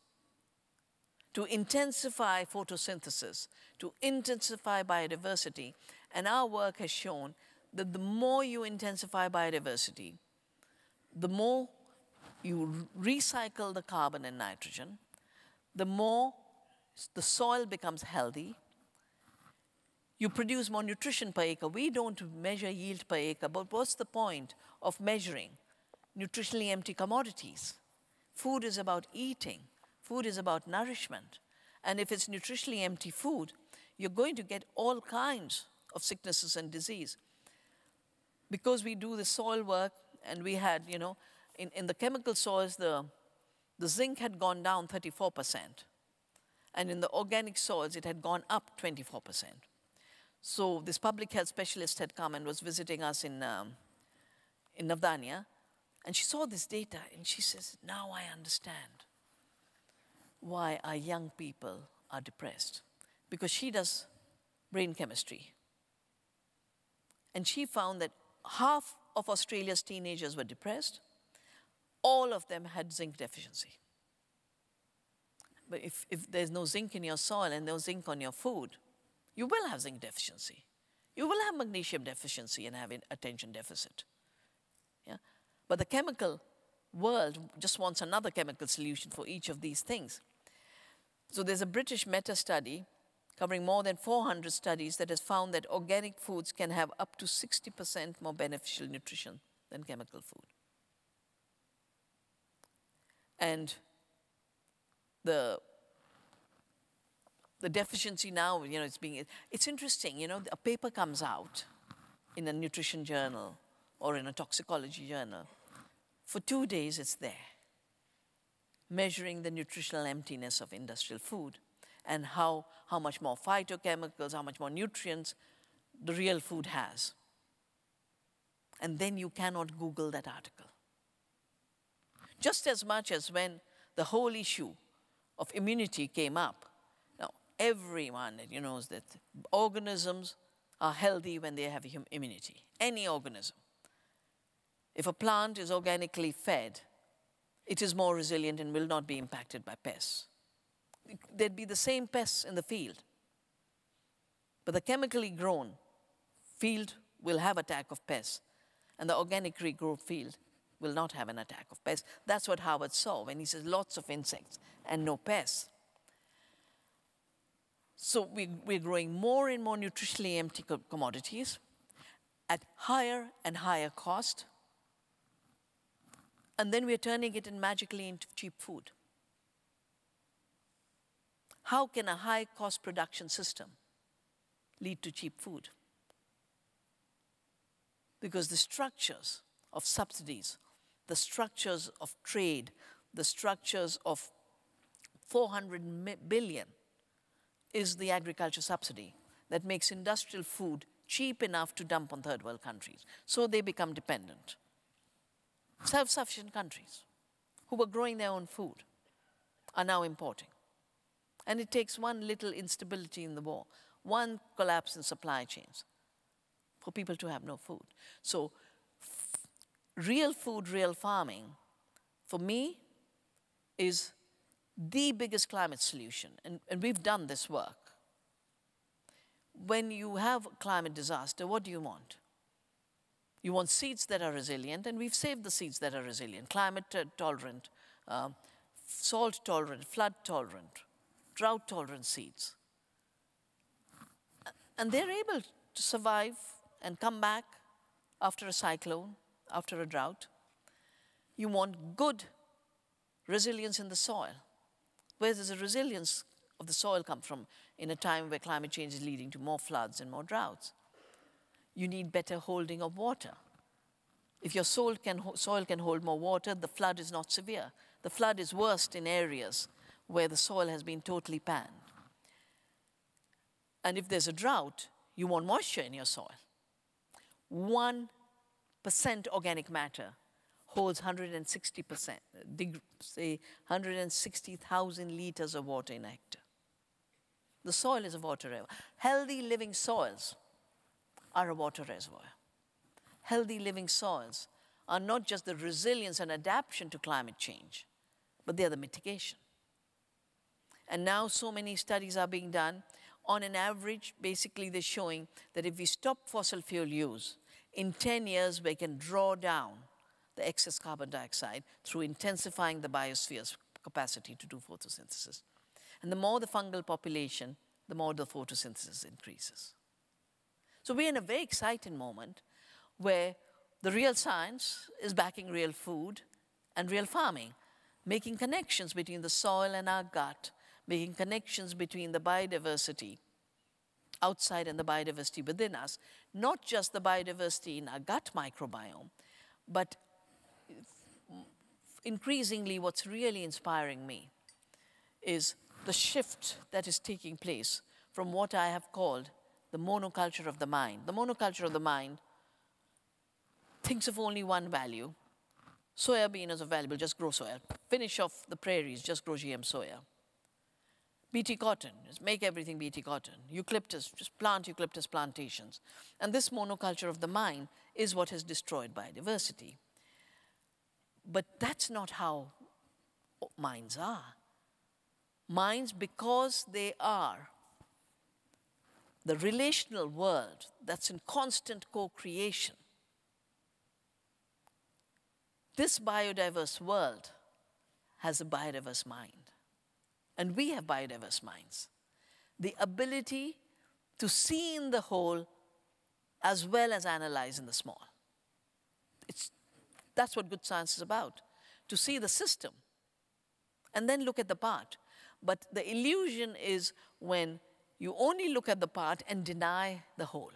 to intensify photosynthesis, to intensify biodiversity. And our work has shown that the more you intensify biodiversity, the more you recycle the carbon and nitrogen, the more the soil becomes healthy, you produce more nutrition per acre. We don't measure yield per acre, but what's the point of measuring nutritionally empty commodities? Food is about eating. Food is about nourishment. And if it's nutritionally empty food, you're going to get all kinds of sicknesses and disease. Because we do the soil work and we had, you know, in, in the chemical soils, the, the zinc had gone down 34%. And in the organic soils, it had gone up 24%. So this public health specialist had come and was visiting us in, um, in Navdanya, and she saw this data, and she says, now I understand why our young people are depressed. Because she does brain chemistry. And she found that half of Australia's teenagers were depressed. All of them had zinc deficiency. But if, if there's no zinc in your soil and no zinc on your food, you will have zinc deficiency. You will have magnesium deficiency and have an attention deficit. Yeah? But the chemical world just wants another chemical solution for each of these things. So there's a British meta study covering more than 400 studies that has found that organic foods can have up to 60% more beneficial nutrition than chemical food. And the the deficiency now, you know, it's being, it's interesting, you know, a paper comes out in a nutrition journal or in a toxicology journal. For two days, it's there, measuring the nutritional emptiness of industrial food and how, how much more phytochemicals, how much more nutrients the real food has. And then you cannot Google that article. Just as much as when the whole issue of immunity came up, everyone you knows that organisms are healthy when they have immunity. Any organism. If a plant is organically fed, it is more resilient and will not be impacted by pests. There'd be the same pests in the field. But the chemically grown field will have attack of pests, and the organically grown field will not have an attack of pests. That's what Howard saw when he says lots of insects and no pests. So we, we're growing more and more nutritionally empty commodities at higher and higher cost. And then we're turning it in magically into cheap food. How can a high cost production system lead to cheap food? Because the structures of subsidies, the structures of trade, the structures of 400 billion is the agriculture subsidy that makes industrial food cheap enough to dump on third world countries. So they become dependent. Self sufficient countries who were growing their own food are now importing. And it takes one little instability in the war, one collapse in supply chains for people to have no food. So, real food, real farming, for me, is the biggest climate solution. And, and we've done this work. When you have a climate disaster, what do you want? You want seeds that are resilient, and we've saved the seeds that are resilient, climate tolerant, uh, salt tolerant, flood tolerant, drought tolerant seeds. And they're able to survive and come back after a cyclone, after a drought. You want good resilience in the soil. Where does the resilience of the soil come from in a time where climate change is leading to more floods and more droughts? You need better holding of water. If your soil can, soil can hold more water, the flood is not severe. The flood is worst in areas where the soil has been totally panned. And if there's a drought, you want moisture in your soil. 1% organic matter holds 160%, say 160,000 liters of water in a hectare. The soil is a water reservoir. Healthy living soils are a water reservoir. Healthy living soils are not just the resilience and adaptation to climate change, but they are the mitigation. And now so many studies are being done. On an average, basically they're showing that if we stop fossil fuel use, in 10 years we can draw down the excess carbon dioxide through intensifying the biosphere's capacity to do photosynthesis. And the more the fungal population, the more the photosynthesis increases. So we're in a very exciting moment where the real science is backing real food and real farming, making connections between the soil and our gut, making connections between the biodiversity outside and the biodiversity within us, not just the biodiversity in our gut microbiome, but increasingly what's really inspiring me is the shift that is taking place from what I have called the monoculture of the mind. The monoculture of the mind thinks of only one value. Soya bean is available, just grow soya. Finish off the prairies, just grow GM soya. BT cotton, just make everything BT cotton. Eucalyptus, just plant eucalyptus plantations. And this monoculture of the mind is what has destroyed biodiversity. But that's not how minds are. Minds, because they are the relational world that's in constant co creation, this biodiverse world has a biodiverse mind. And we have biodiverse minds. The ability to see in the whole as well as analyze in the small. It's, that's what good science is about to see the system and then look at the part. But the illusion is when you only look at the part and deny the whole.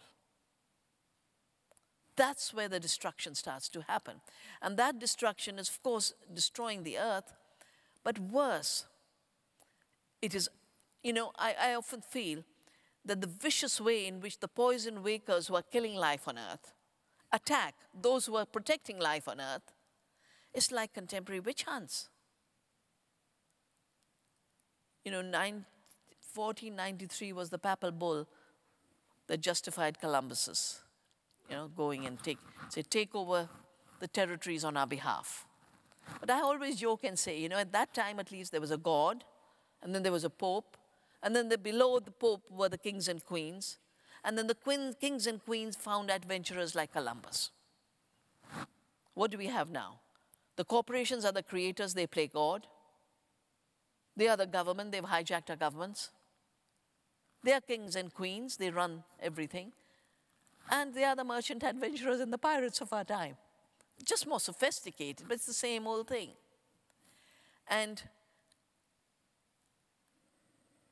That's where the destruction starts to happen. And that destruction is, of course, destroying the earth, but worse, it is, you know, I, I often feel that the vicious way in which the poison wakers who are killing life on earth attack those who are protecting life on earth is like contemporary witch hunts. You know, 1493 was the papal bull that justified Columbus's you know, going and take, say, take over the territories on our behalf. But I always joke and say, you know, at that time at least there was a God, and then there was a pope, and then the, below the pope were the kings and queens, and then the queen, kings and queens found adventurers like Columbus. What do we have now? The corporations are the creators, they play God. They are the government, they've hijacked our governments. They are kings and queens, they run everything and they are the merchant adventurers and the pirates of our time. Just more sophisticated, but it's the same old thing. And,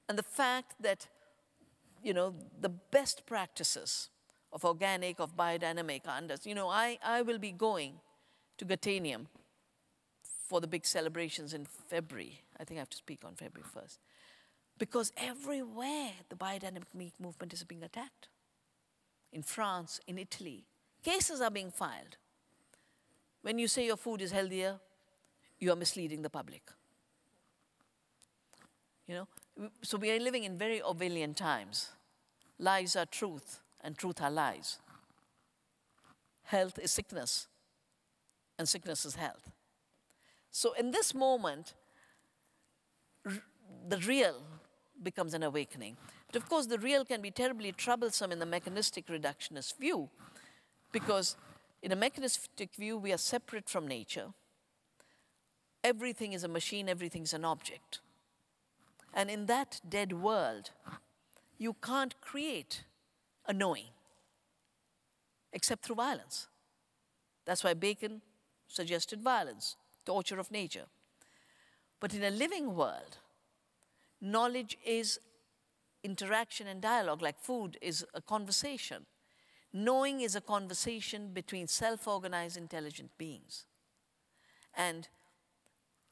and the fact that, you know, the best practices of organic, of biodynamic, and uh, you know, I, I will be going to Goetheanum for the big celebrations in February. I think I have to speak on February 1st. Because everywhere the biodynamic movement is being attacked in France, in Italy. Cases are being filed. When you say your food is healthier, you are misleading the public. You know, so we are living in very Orwellian times. Lies are truth, and truth are lies. Health is sickness, and sickness is health. So in this moment, the real becomes an awakening. But of course, the real can be terribly troublesome in the mechanistic reductionist view, because in a mechanistic view, we are separate from nature. Everything is a machine, everything is an object. And in that dead world, you can't create a knowing except through violence. That's why Bacon suggested violence, torture of nature. But in a living world, knowledge is interaction and dialogue, like food is a conversation. Knowing is a conversation between self organized, intelligent beings. And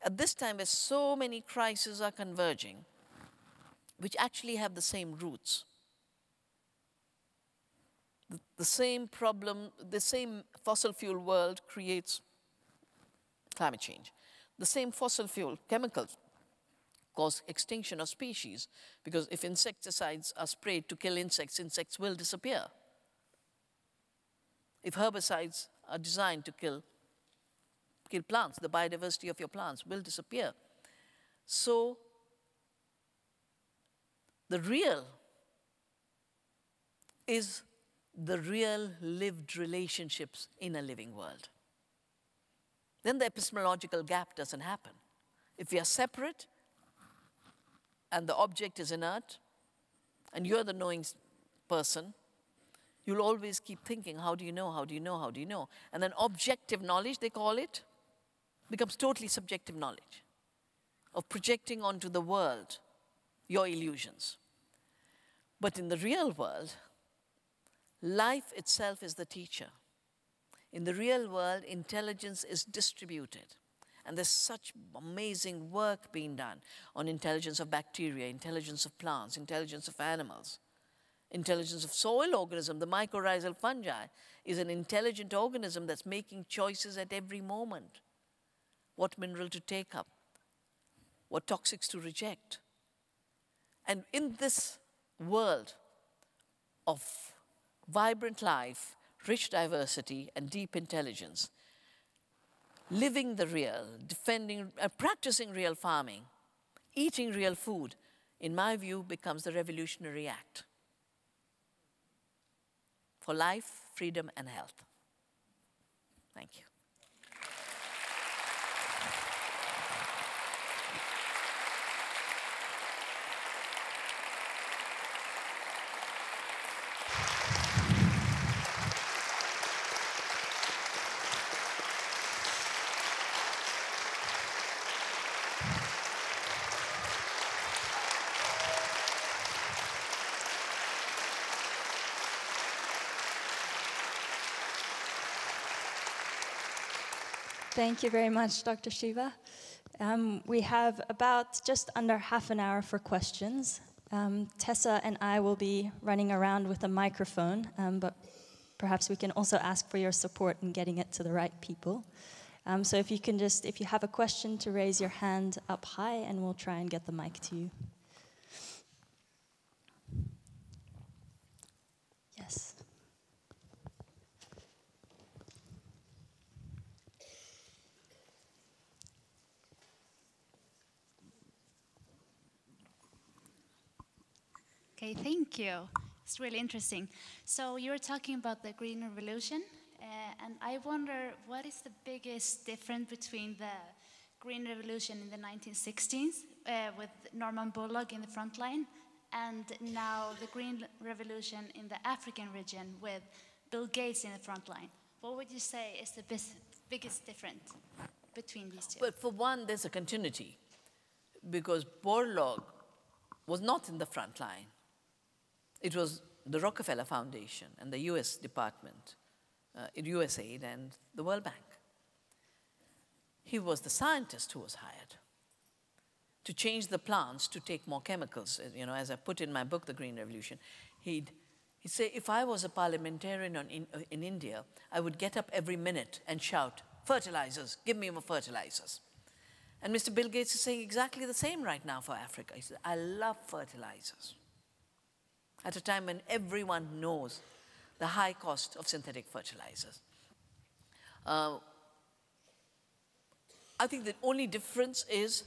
at this time, where so many crises are converging, which actually have the same roots, the, the same problem, the same fossil fuel world creates climate change. The same fossil fuel chemicals cause extinction of species because if insecticides are sprayed to kill insects, insects will disappear. If herbicides are designed to kill, kill plants, the biodiversity of your plants will disappear. So the real is the real lived relationships in a living world. Then the epistemological gap doesn't happen. If we are separate and the object is inert, and you're the knowing person, you'll always keep thinking, how do you know, how do you know, how do you know? And then objective knowledge, they call it, becomes totally subjective knowledge of projecting onto the world your illusions. But in the real world, life itself is the teacher. In the real world, intelligence is distributed. And there's such amazing work being done on intelligence of bacteria, intelligence of plants, intelligence of animals, intelligence of soil organism. The mycorrhizal fungi is an intelligent organism that's making choices at every moment. What mineral to take up, what toxics to reject. And in this world of vibrant life, rich diversity, and deep intelligence, living the real, defending, uh, practicing real farming, eating real food, in my view, becomes the revolutionary act for life, freedom, and health. Thank you. Thank you very much, Dr. Shiva. Um, we have about just under half an hour for questions. Um, Tessa and I will be running around with a microphone, um, but perhaps we can also ask for your support in getting it to the right people. Um, so if you can just, if you have a question, to raise your hand up high, and we'll try and get the mic to you. Okay, thank you. It's really interesting. So you were talking about the Green Revolution, uh, and I wonder what is the biggest difference between the Green Revolution in the 1960s uh, with Norman Borlaug in the front line and now the Green Revolution in the African region with Bill Gates in the front line. What would you say is the biggest difference between these two? Well, for one, there's a continuity because Borlaug was not in the front line. It was the Rockefeller Foundation and the US Department, uh, USAID and the World Bank. He was the scientist who was hired to change the plants to take more chemicals. You know, as I put in my book, The Green Revolution, he'd He said, if I was a parliamentarian in, uh, in India, I would get up every minute and shout, fertilizers, give me more fertilizers. And Mr. Bill Gates is saying exactly the same right now for Africa. He said, I love fertilizers. At a time when everyone knows the high cost of synthetic fertilizers. Uh, I think the only difference is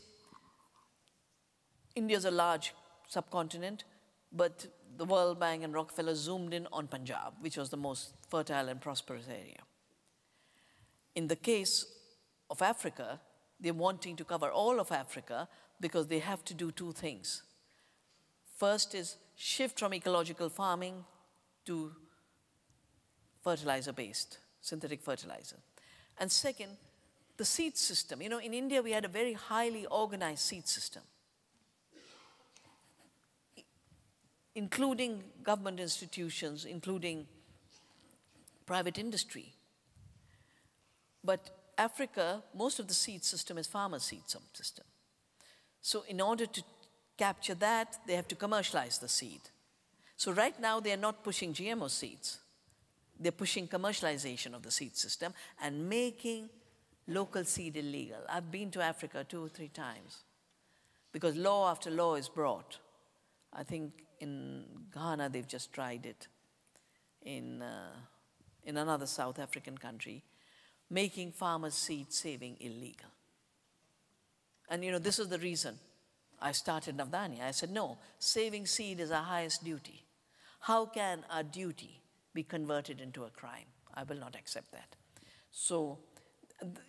India's a large subcontinent, but the World Bank and Rockefeller zoomed in on Punjab, which was the most fertile and prosperous area. In the case of Africa, they're wanting to cover all of Africa because they have to do two things. First is shift from ecological farming to fertilizer based, synthetic fertilizer. And second, the seed system. You know, in India, we had a very highly organized seed system, including government institutions, including private industry. But Africa, most of the seed system is farmer seed system. So in order to capture that, they have to commercialize the seed. So right now, they are not pushing GMO seeds. They're pushing commercialization of the seed system and making local seed illegal. I've been to Africa two or three times because law after law is brought. I think in Ghana they've just tried it, in, uh, in another South African country, making farmers' seed saving illegal. And you know, this is the reason I started Navdanya. I said, no, saving seed is our highest duty. How can our duty be converted into a crime? I will not accept that. So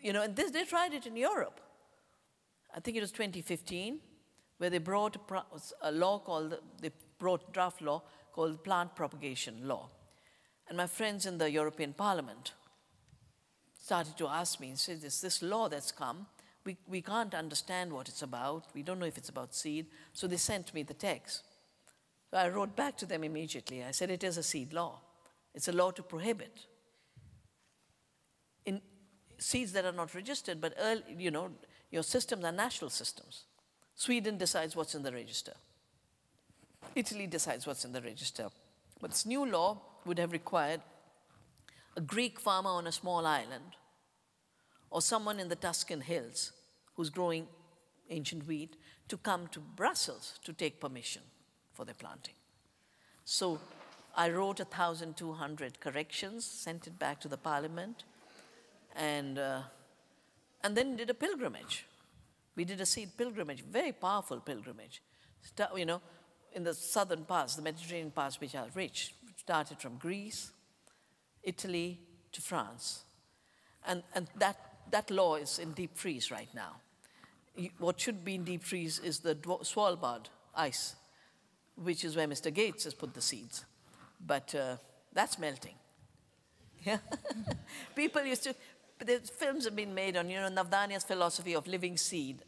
you know, and this, they tried it in Europe. I think it was 2015, where they brought a, law called, they brought draft law called plant propagation law. And my friends in the European Parliament started to ask me and said, "Is this law that's come. We, we can't understand what it's about. We don't know if it's about seed. So they sent me the text. So I wrote back to them immediately. I said, it is a seed law. It's a law to prohibit In seeds that are not registered, but early, you know, your systems are national systems. Sweden decides what's in the register. Italy decides what's in the register. But this new law would have required a Greek farmer on a small island or someone in the Tuscan hills who's growing ancient wheat to come to Brussels to take permission for their planting. So I wrote 1,200 corrections, sent it back to the parliament, and, uh, and then did a pilgrimage. We did a seed pilgrimage, very powerful pilgrimage. You know, in the southern parts, the Mediterranean parts, which are rich, started from Greece, Italy to France. And, and that, that law is in deep freeze right now. What should be in deep freeze is the Svalbard ice, which is where Mr. Gates has put the seeds. But uh, that's melting. Yeah? People used to, the films have been made on, you know, Navdanya's philosophy of living seed,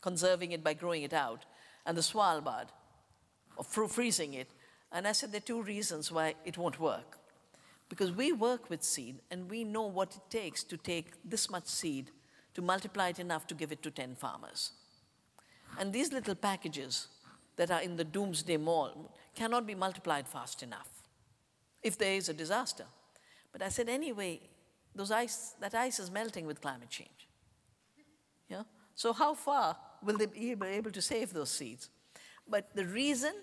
conserving it by growing it out, and the Svalbard, of freezing it. And I said there are two reasons why it won't work. Because we work with seed, and we know what it takes to take this much seed to multiply it enough to give it to 10 farmers. And these little packages that are in the doomsday mall cannot be multiplied fast enough if there is a disaster. But I said, anyway, those ice, that ice is melting with climate change. Yeah? So how far will they be able to save those seeds? But the reason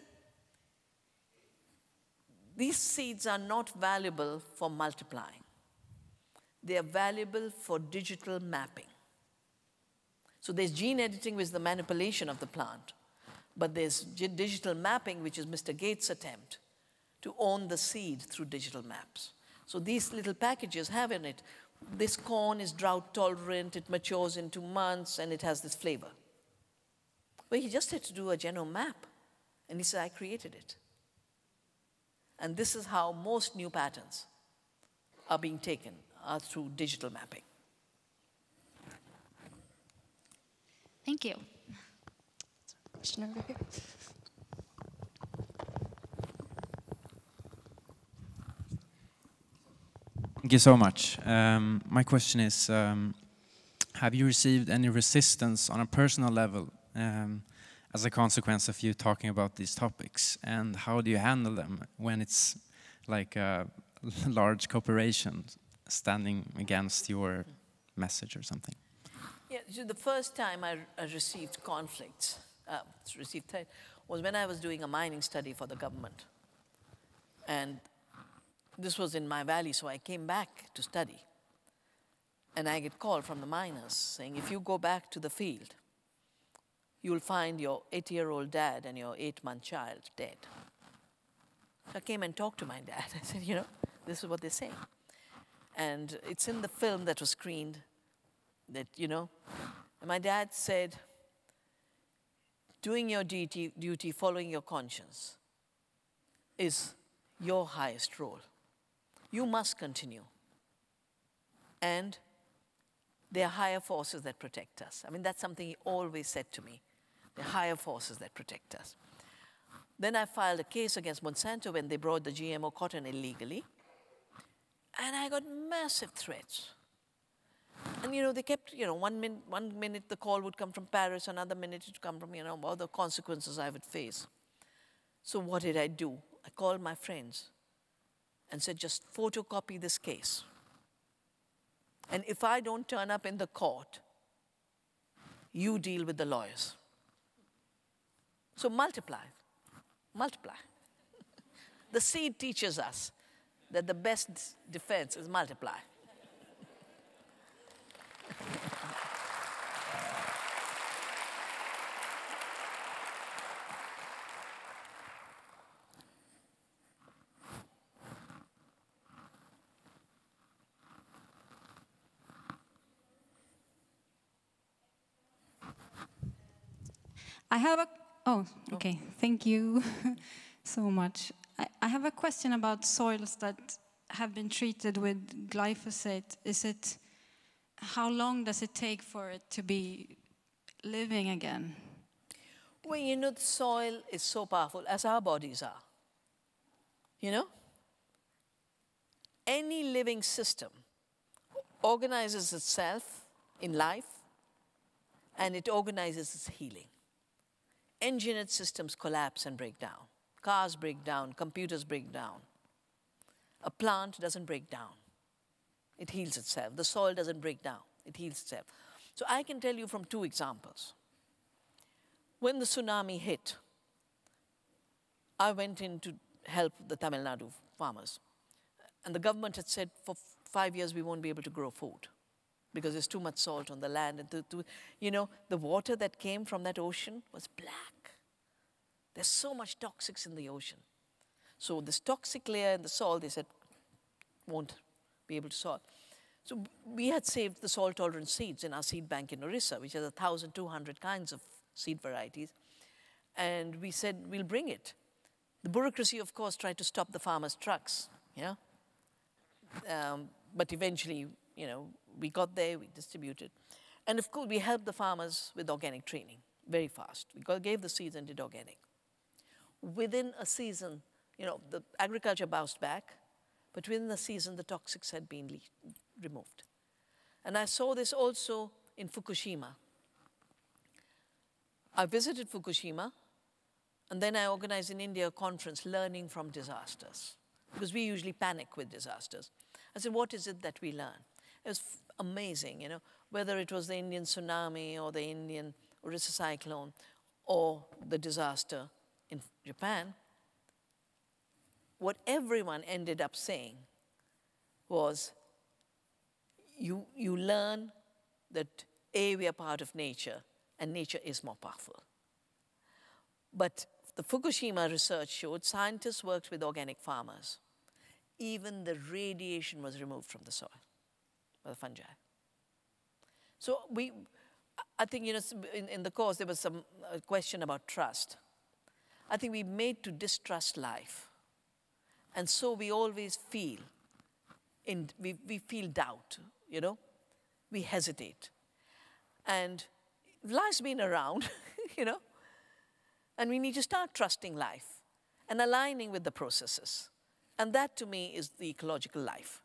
these seeds are not valuable for multiplying. They are valuable for digital mapping. So there's gene editing, which is the manipulation of the plant. But there's digital mapping, which is Mr. Gates' attempt to own the seed through digital maps. So these little packages have in it, this corn is drought tolerant, it matures in two months, and it has this flavor. Well, he just had to do a genome map. And he said, I created it. And this is how most new patents are being taken, are through digital mapping. Thank you. Question over here. Thank you so much. Um, my question is, um, have you received any resistance on a personal level um, as a consequence of you talking about these topics? And how do you handle them when it's like a large corporation standing against your message or something? Yeah, so the first time I, I received conflicts, uh, received was when I was doing a mining study for the government. And this was in my valley, so I came back to study. And I get called from the miners saying, if you go back to the field, you'll find your eight year old dad and your eight month child dead. So I came and talked to my dad. I said, you know, this is what they say. And it's in the film that was screened that, you know, my dad said, doing your duty, duty, following your conscience is your highest role. You must continue. And there are higher forces that protect us. I mean, that's something he always said to me. Are higher forces that protect us. Then I filed a case against Monsanto when they brought the GMO cotton illegally. And I got massive threats. And you know, they kept, you know, one, min- one minute the call would come from Paris, another minute it would come from, you know, all the consequences I would face. So what did I do? I called my friends and said, just photocopy this case. And if I don't turn up in the court, you deal with the lawyers. So multiply, multiply. the seed teaches us that the best defense is multiply. I have a, Oh, oh, okay, thank you so much. I, I have a question about soils that have been treated with glyphosate. Is it, how long does it take for it to be living again? Well, you know, the soil is so powerful, as our bodies are. You know? Any living system organizes itself in life and it organizes its healing. Engineered systems collapse and break down. Cars break down, computers break down. A plant doesn't break down, it heals itself. The soil doesn't break down, it heals itself. So I can tell you from two examples. When the tsunami hit, I went in to help the Tamil Nadu farmers. And the government had said for five years we won't be able to grow food because there's too much salt on the land. And to, to, you know, the water that came from that ocean was black. There's so much toxics in the ocean. So this toxic layer in the soil, they said, won't be able to salt. So we had saved the salt tolerant seeds in our seed bank in Orissa, which has 1,200 kinds of seed varieties. And we said, we'll bring it. The bureaucracy, of course, tried to stop the farmers' trucks, yeah? Um, but eventually, you know, we got there, we distributed. And of course, we helped the farmers with organic training very fast. We got, gave the seeds and did organic. Within a season, you know, the agriculture bounced back, but within the season, the toxics had been removed. And I saw this also in Fukushima. I visited Fukushima, and then I organized in India a conference learning from disasters, because we usually panic with disasters. I said, what is it that we learn? It was amazing, you know, whether it was the Indian tsunami or the Indian Orissa cyclone or the disaster in Japan, what everyone ended up saying was you, you learn that A, we are part of nature, and nature is more powerful. But the Fukushima research showed scientists worked with organic farmers. Even the radiation was removed from the soil fungi. So we, I think, you know, in, in the course there was some uh, question about trust. I think we made to distrust life. And so we always feel, in, we, we feel doubt, you know, we hesitate. And life's been around, you know, and we need to start trusting life and aligning with the processes. And that to me is the ecological life.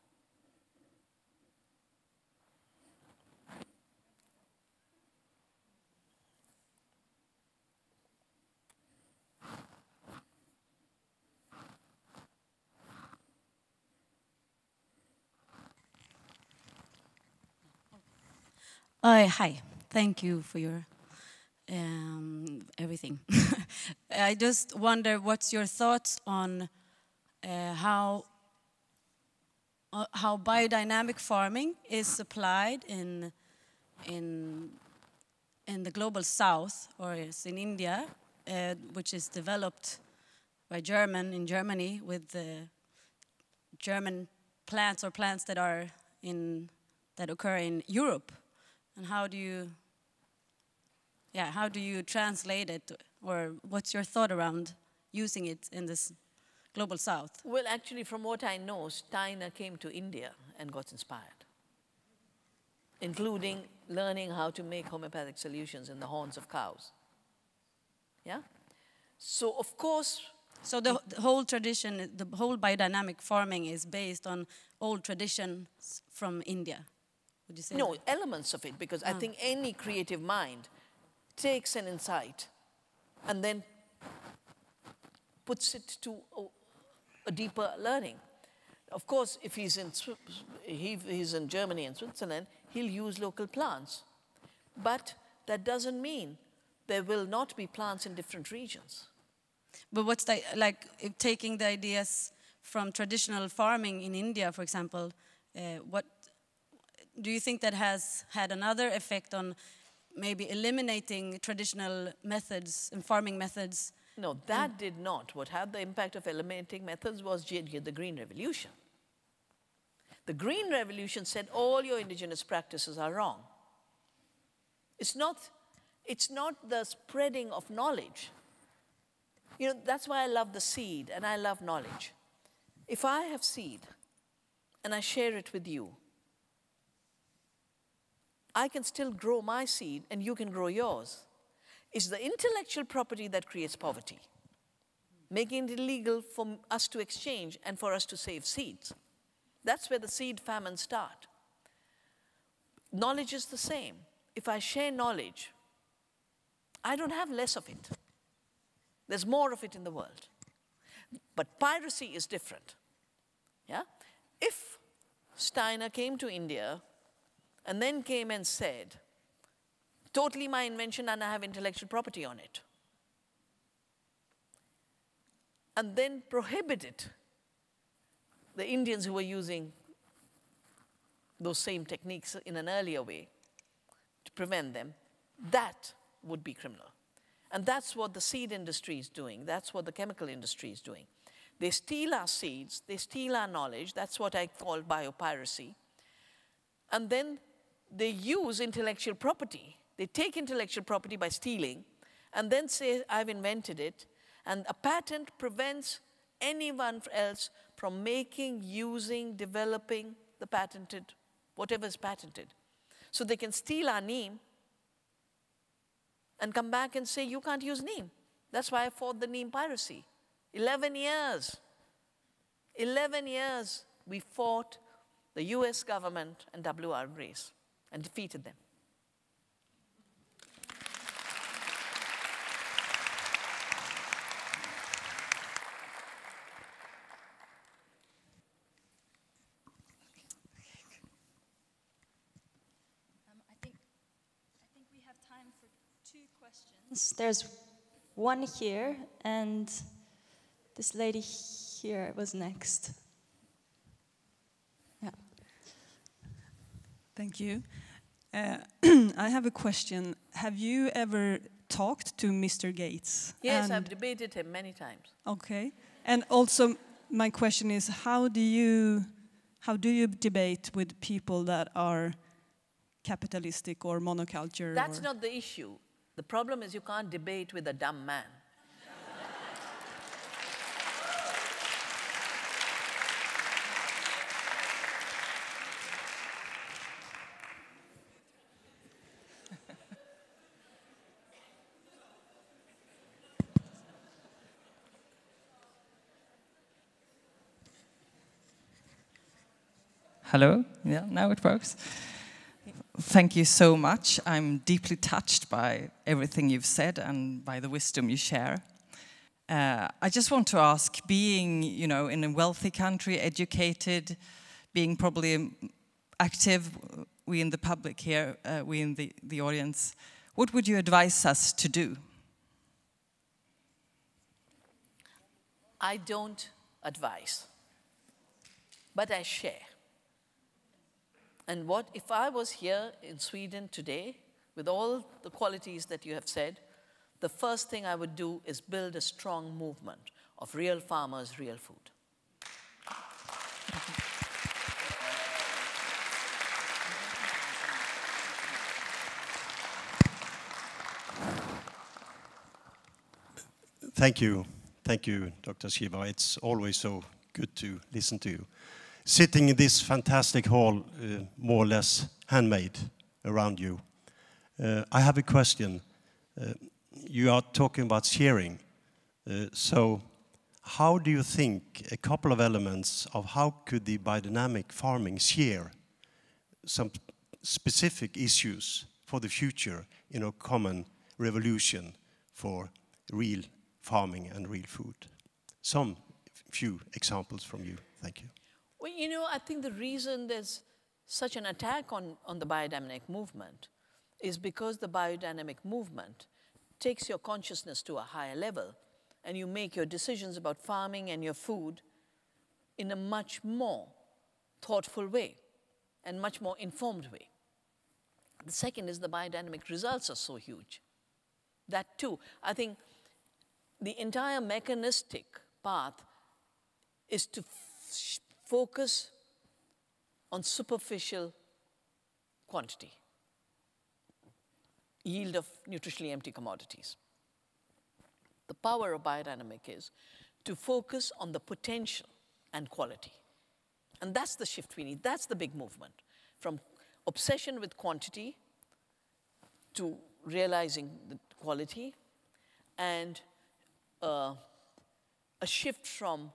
Uh, hi, thank you for your um, everything. I just wonder what's your thoughts on uh, how uh, how biodynamic farming is applied in in in the global south or is in India, uh, which is developed by German in Germany with the German plants or plants that are in that occur in Europe, and how do you yeah how do you translate it or what's your thought around using it in this global south? Well, actually, from what I know, Steiner came to India and got inspired, including learning how to make homeopathic solutions in the horns of cows. Yeah? So, of course, So the, the whole tradition, the whole biodynamic farming is based on old traditions from India. Would you say? no, that? elements of it, because I think any creative mind takes an insight and then puts it to a, a deeper learning. Of course, if he's in, he, he's in Germany and Switzerland, he'll use local plants. But that doesn't mean there will not be plants in different regions. But what's the, like if taking the ideas from traditional farming in India, for example, uh, what do you think that has had another effect on maybe eliminating traditional methods and farming methods? No, that did not. What had the impact of eliminating methods was the Green Revolution. The Green Revolution said all your indigenous practices are wrong. It's not, it's not the spreading of knowledge. You know, that's why I love the seed and I love knowledge. If I have seed and I share it with you, I can still grow my seed and you can grow yours. It's the intellectual property that creates poverty, making it illegal for us to exchange and for us to save seeds. That's where the seed famines start. Knowledge is the same. If I share knowledge, I don't have less of it. There's more of it in the world. But piracy is different. Yeah? If Steiner came to India and then came and said, totally my invention and I have intellectual property on it, and then prohibited the Indians who were using those same techniques in an earlier way to prevent them, that would be criminal. And that's what the seed industry is doing. That's what the chemical industry is doing. They steal our seeds, they steal our knowledge. That's what I call biopiracy. And then they use intellectual property. They take intellectual property by stealing and then say, I've invented it. And a patent prevents anyone else from making, using, developing the patented, whatever is patented. So they can steal our name and come back and say, You can't use Neem. That's why I fought the Neem piracy. 11 years. 11 years we fought the US government and W.R. Grace and defeated them. Um, I think, I think we have time for two questions. There's one here, and this lady here was next. Yeah. Thank you. Uh, I have a question. Have you ever talked to Mr. Gates? Yes, I've debated him many times. Okay. And also, my question is, how do you how do you debate with people that are capitalistic or monoculture? That's or- not the issue. The problem is you can't debate with a dumb man. Hello? Yeah, now it works. Thank you so much. I'm deeply touched by everything you've said and by the wisdom you share. Uh, I just want to ask, being, you know, in a wealthy country, educated, being probably um, active we in the public here, uh, we in the, the audience, what would you advise us to do? I don't advise, but I share. And what if I was here in Sweden today with all the qualities that you have said, the first thing I would do is build a strong movement of real farmers, real food. Thank you. Thank you, Dr. Shiva. It's always so good to listen to you. Sitting in this fantastic hall, uh, more or less handmade around you, uh, I have a question. Uh, you are talking about sharing. Uh, so how do you think a couple of elements of how could the biodynamic farming share some specific issues for the future in a common revolution for real farming and real food. Some few examples from you. Thank you. Well, you know, I think the reason there's such an attack on, on the biodynamic movement is because the biodynamic movement takes your consciousness to a higher level and you make your decisions about farming and your food in a much more thoughtful way and much more informed way. The second is the biodynamic results are so huge. That too, I think the entire mechanistic path is to focus on superficial quantity, yield of nutritionally empty commodities. The power of biodynamic is to focus on the potential and quality. And that's the shift we need. That's the big movement from obsession with quantity to realizing the quality and uh, a shift from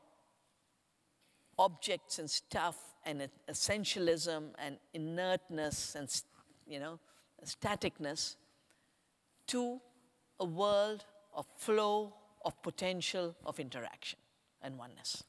objects and stuff and essentialism and inertness and you know staticness to a world of flow of potential of interaction and oneness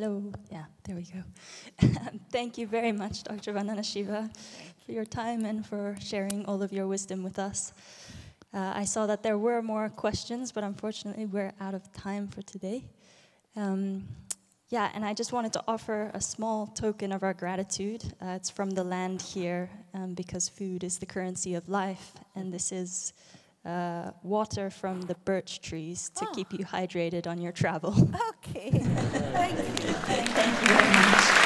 Hello. Yeah, there we go. Thank you very much, Dr. Vandana Shiva, for your time and for sharing all of your wisdom with us. Uh, I saw that there were more questions, but unfortunately, we're out of time for today. Um, yeah, and I just wanted to offer a small token of our gratitude. Uh, it's from the land here, um, because food is the currency of life, and this is uh, water from the birch trees to oh. keep you hydrated on your travel. Okay. Thank you. Thank you very much.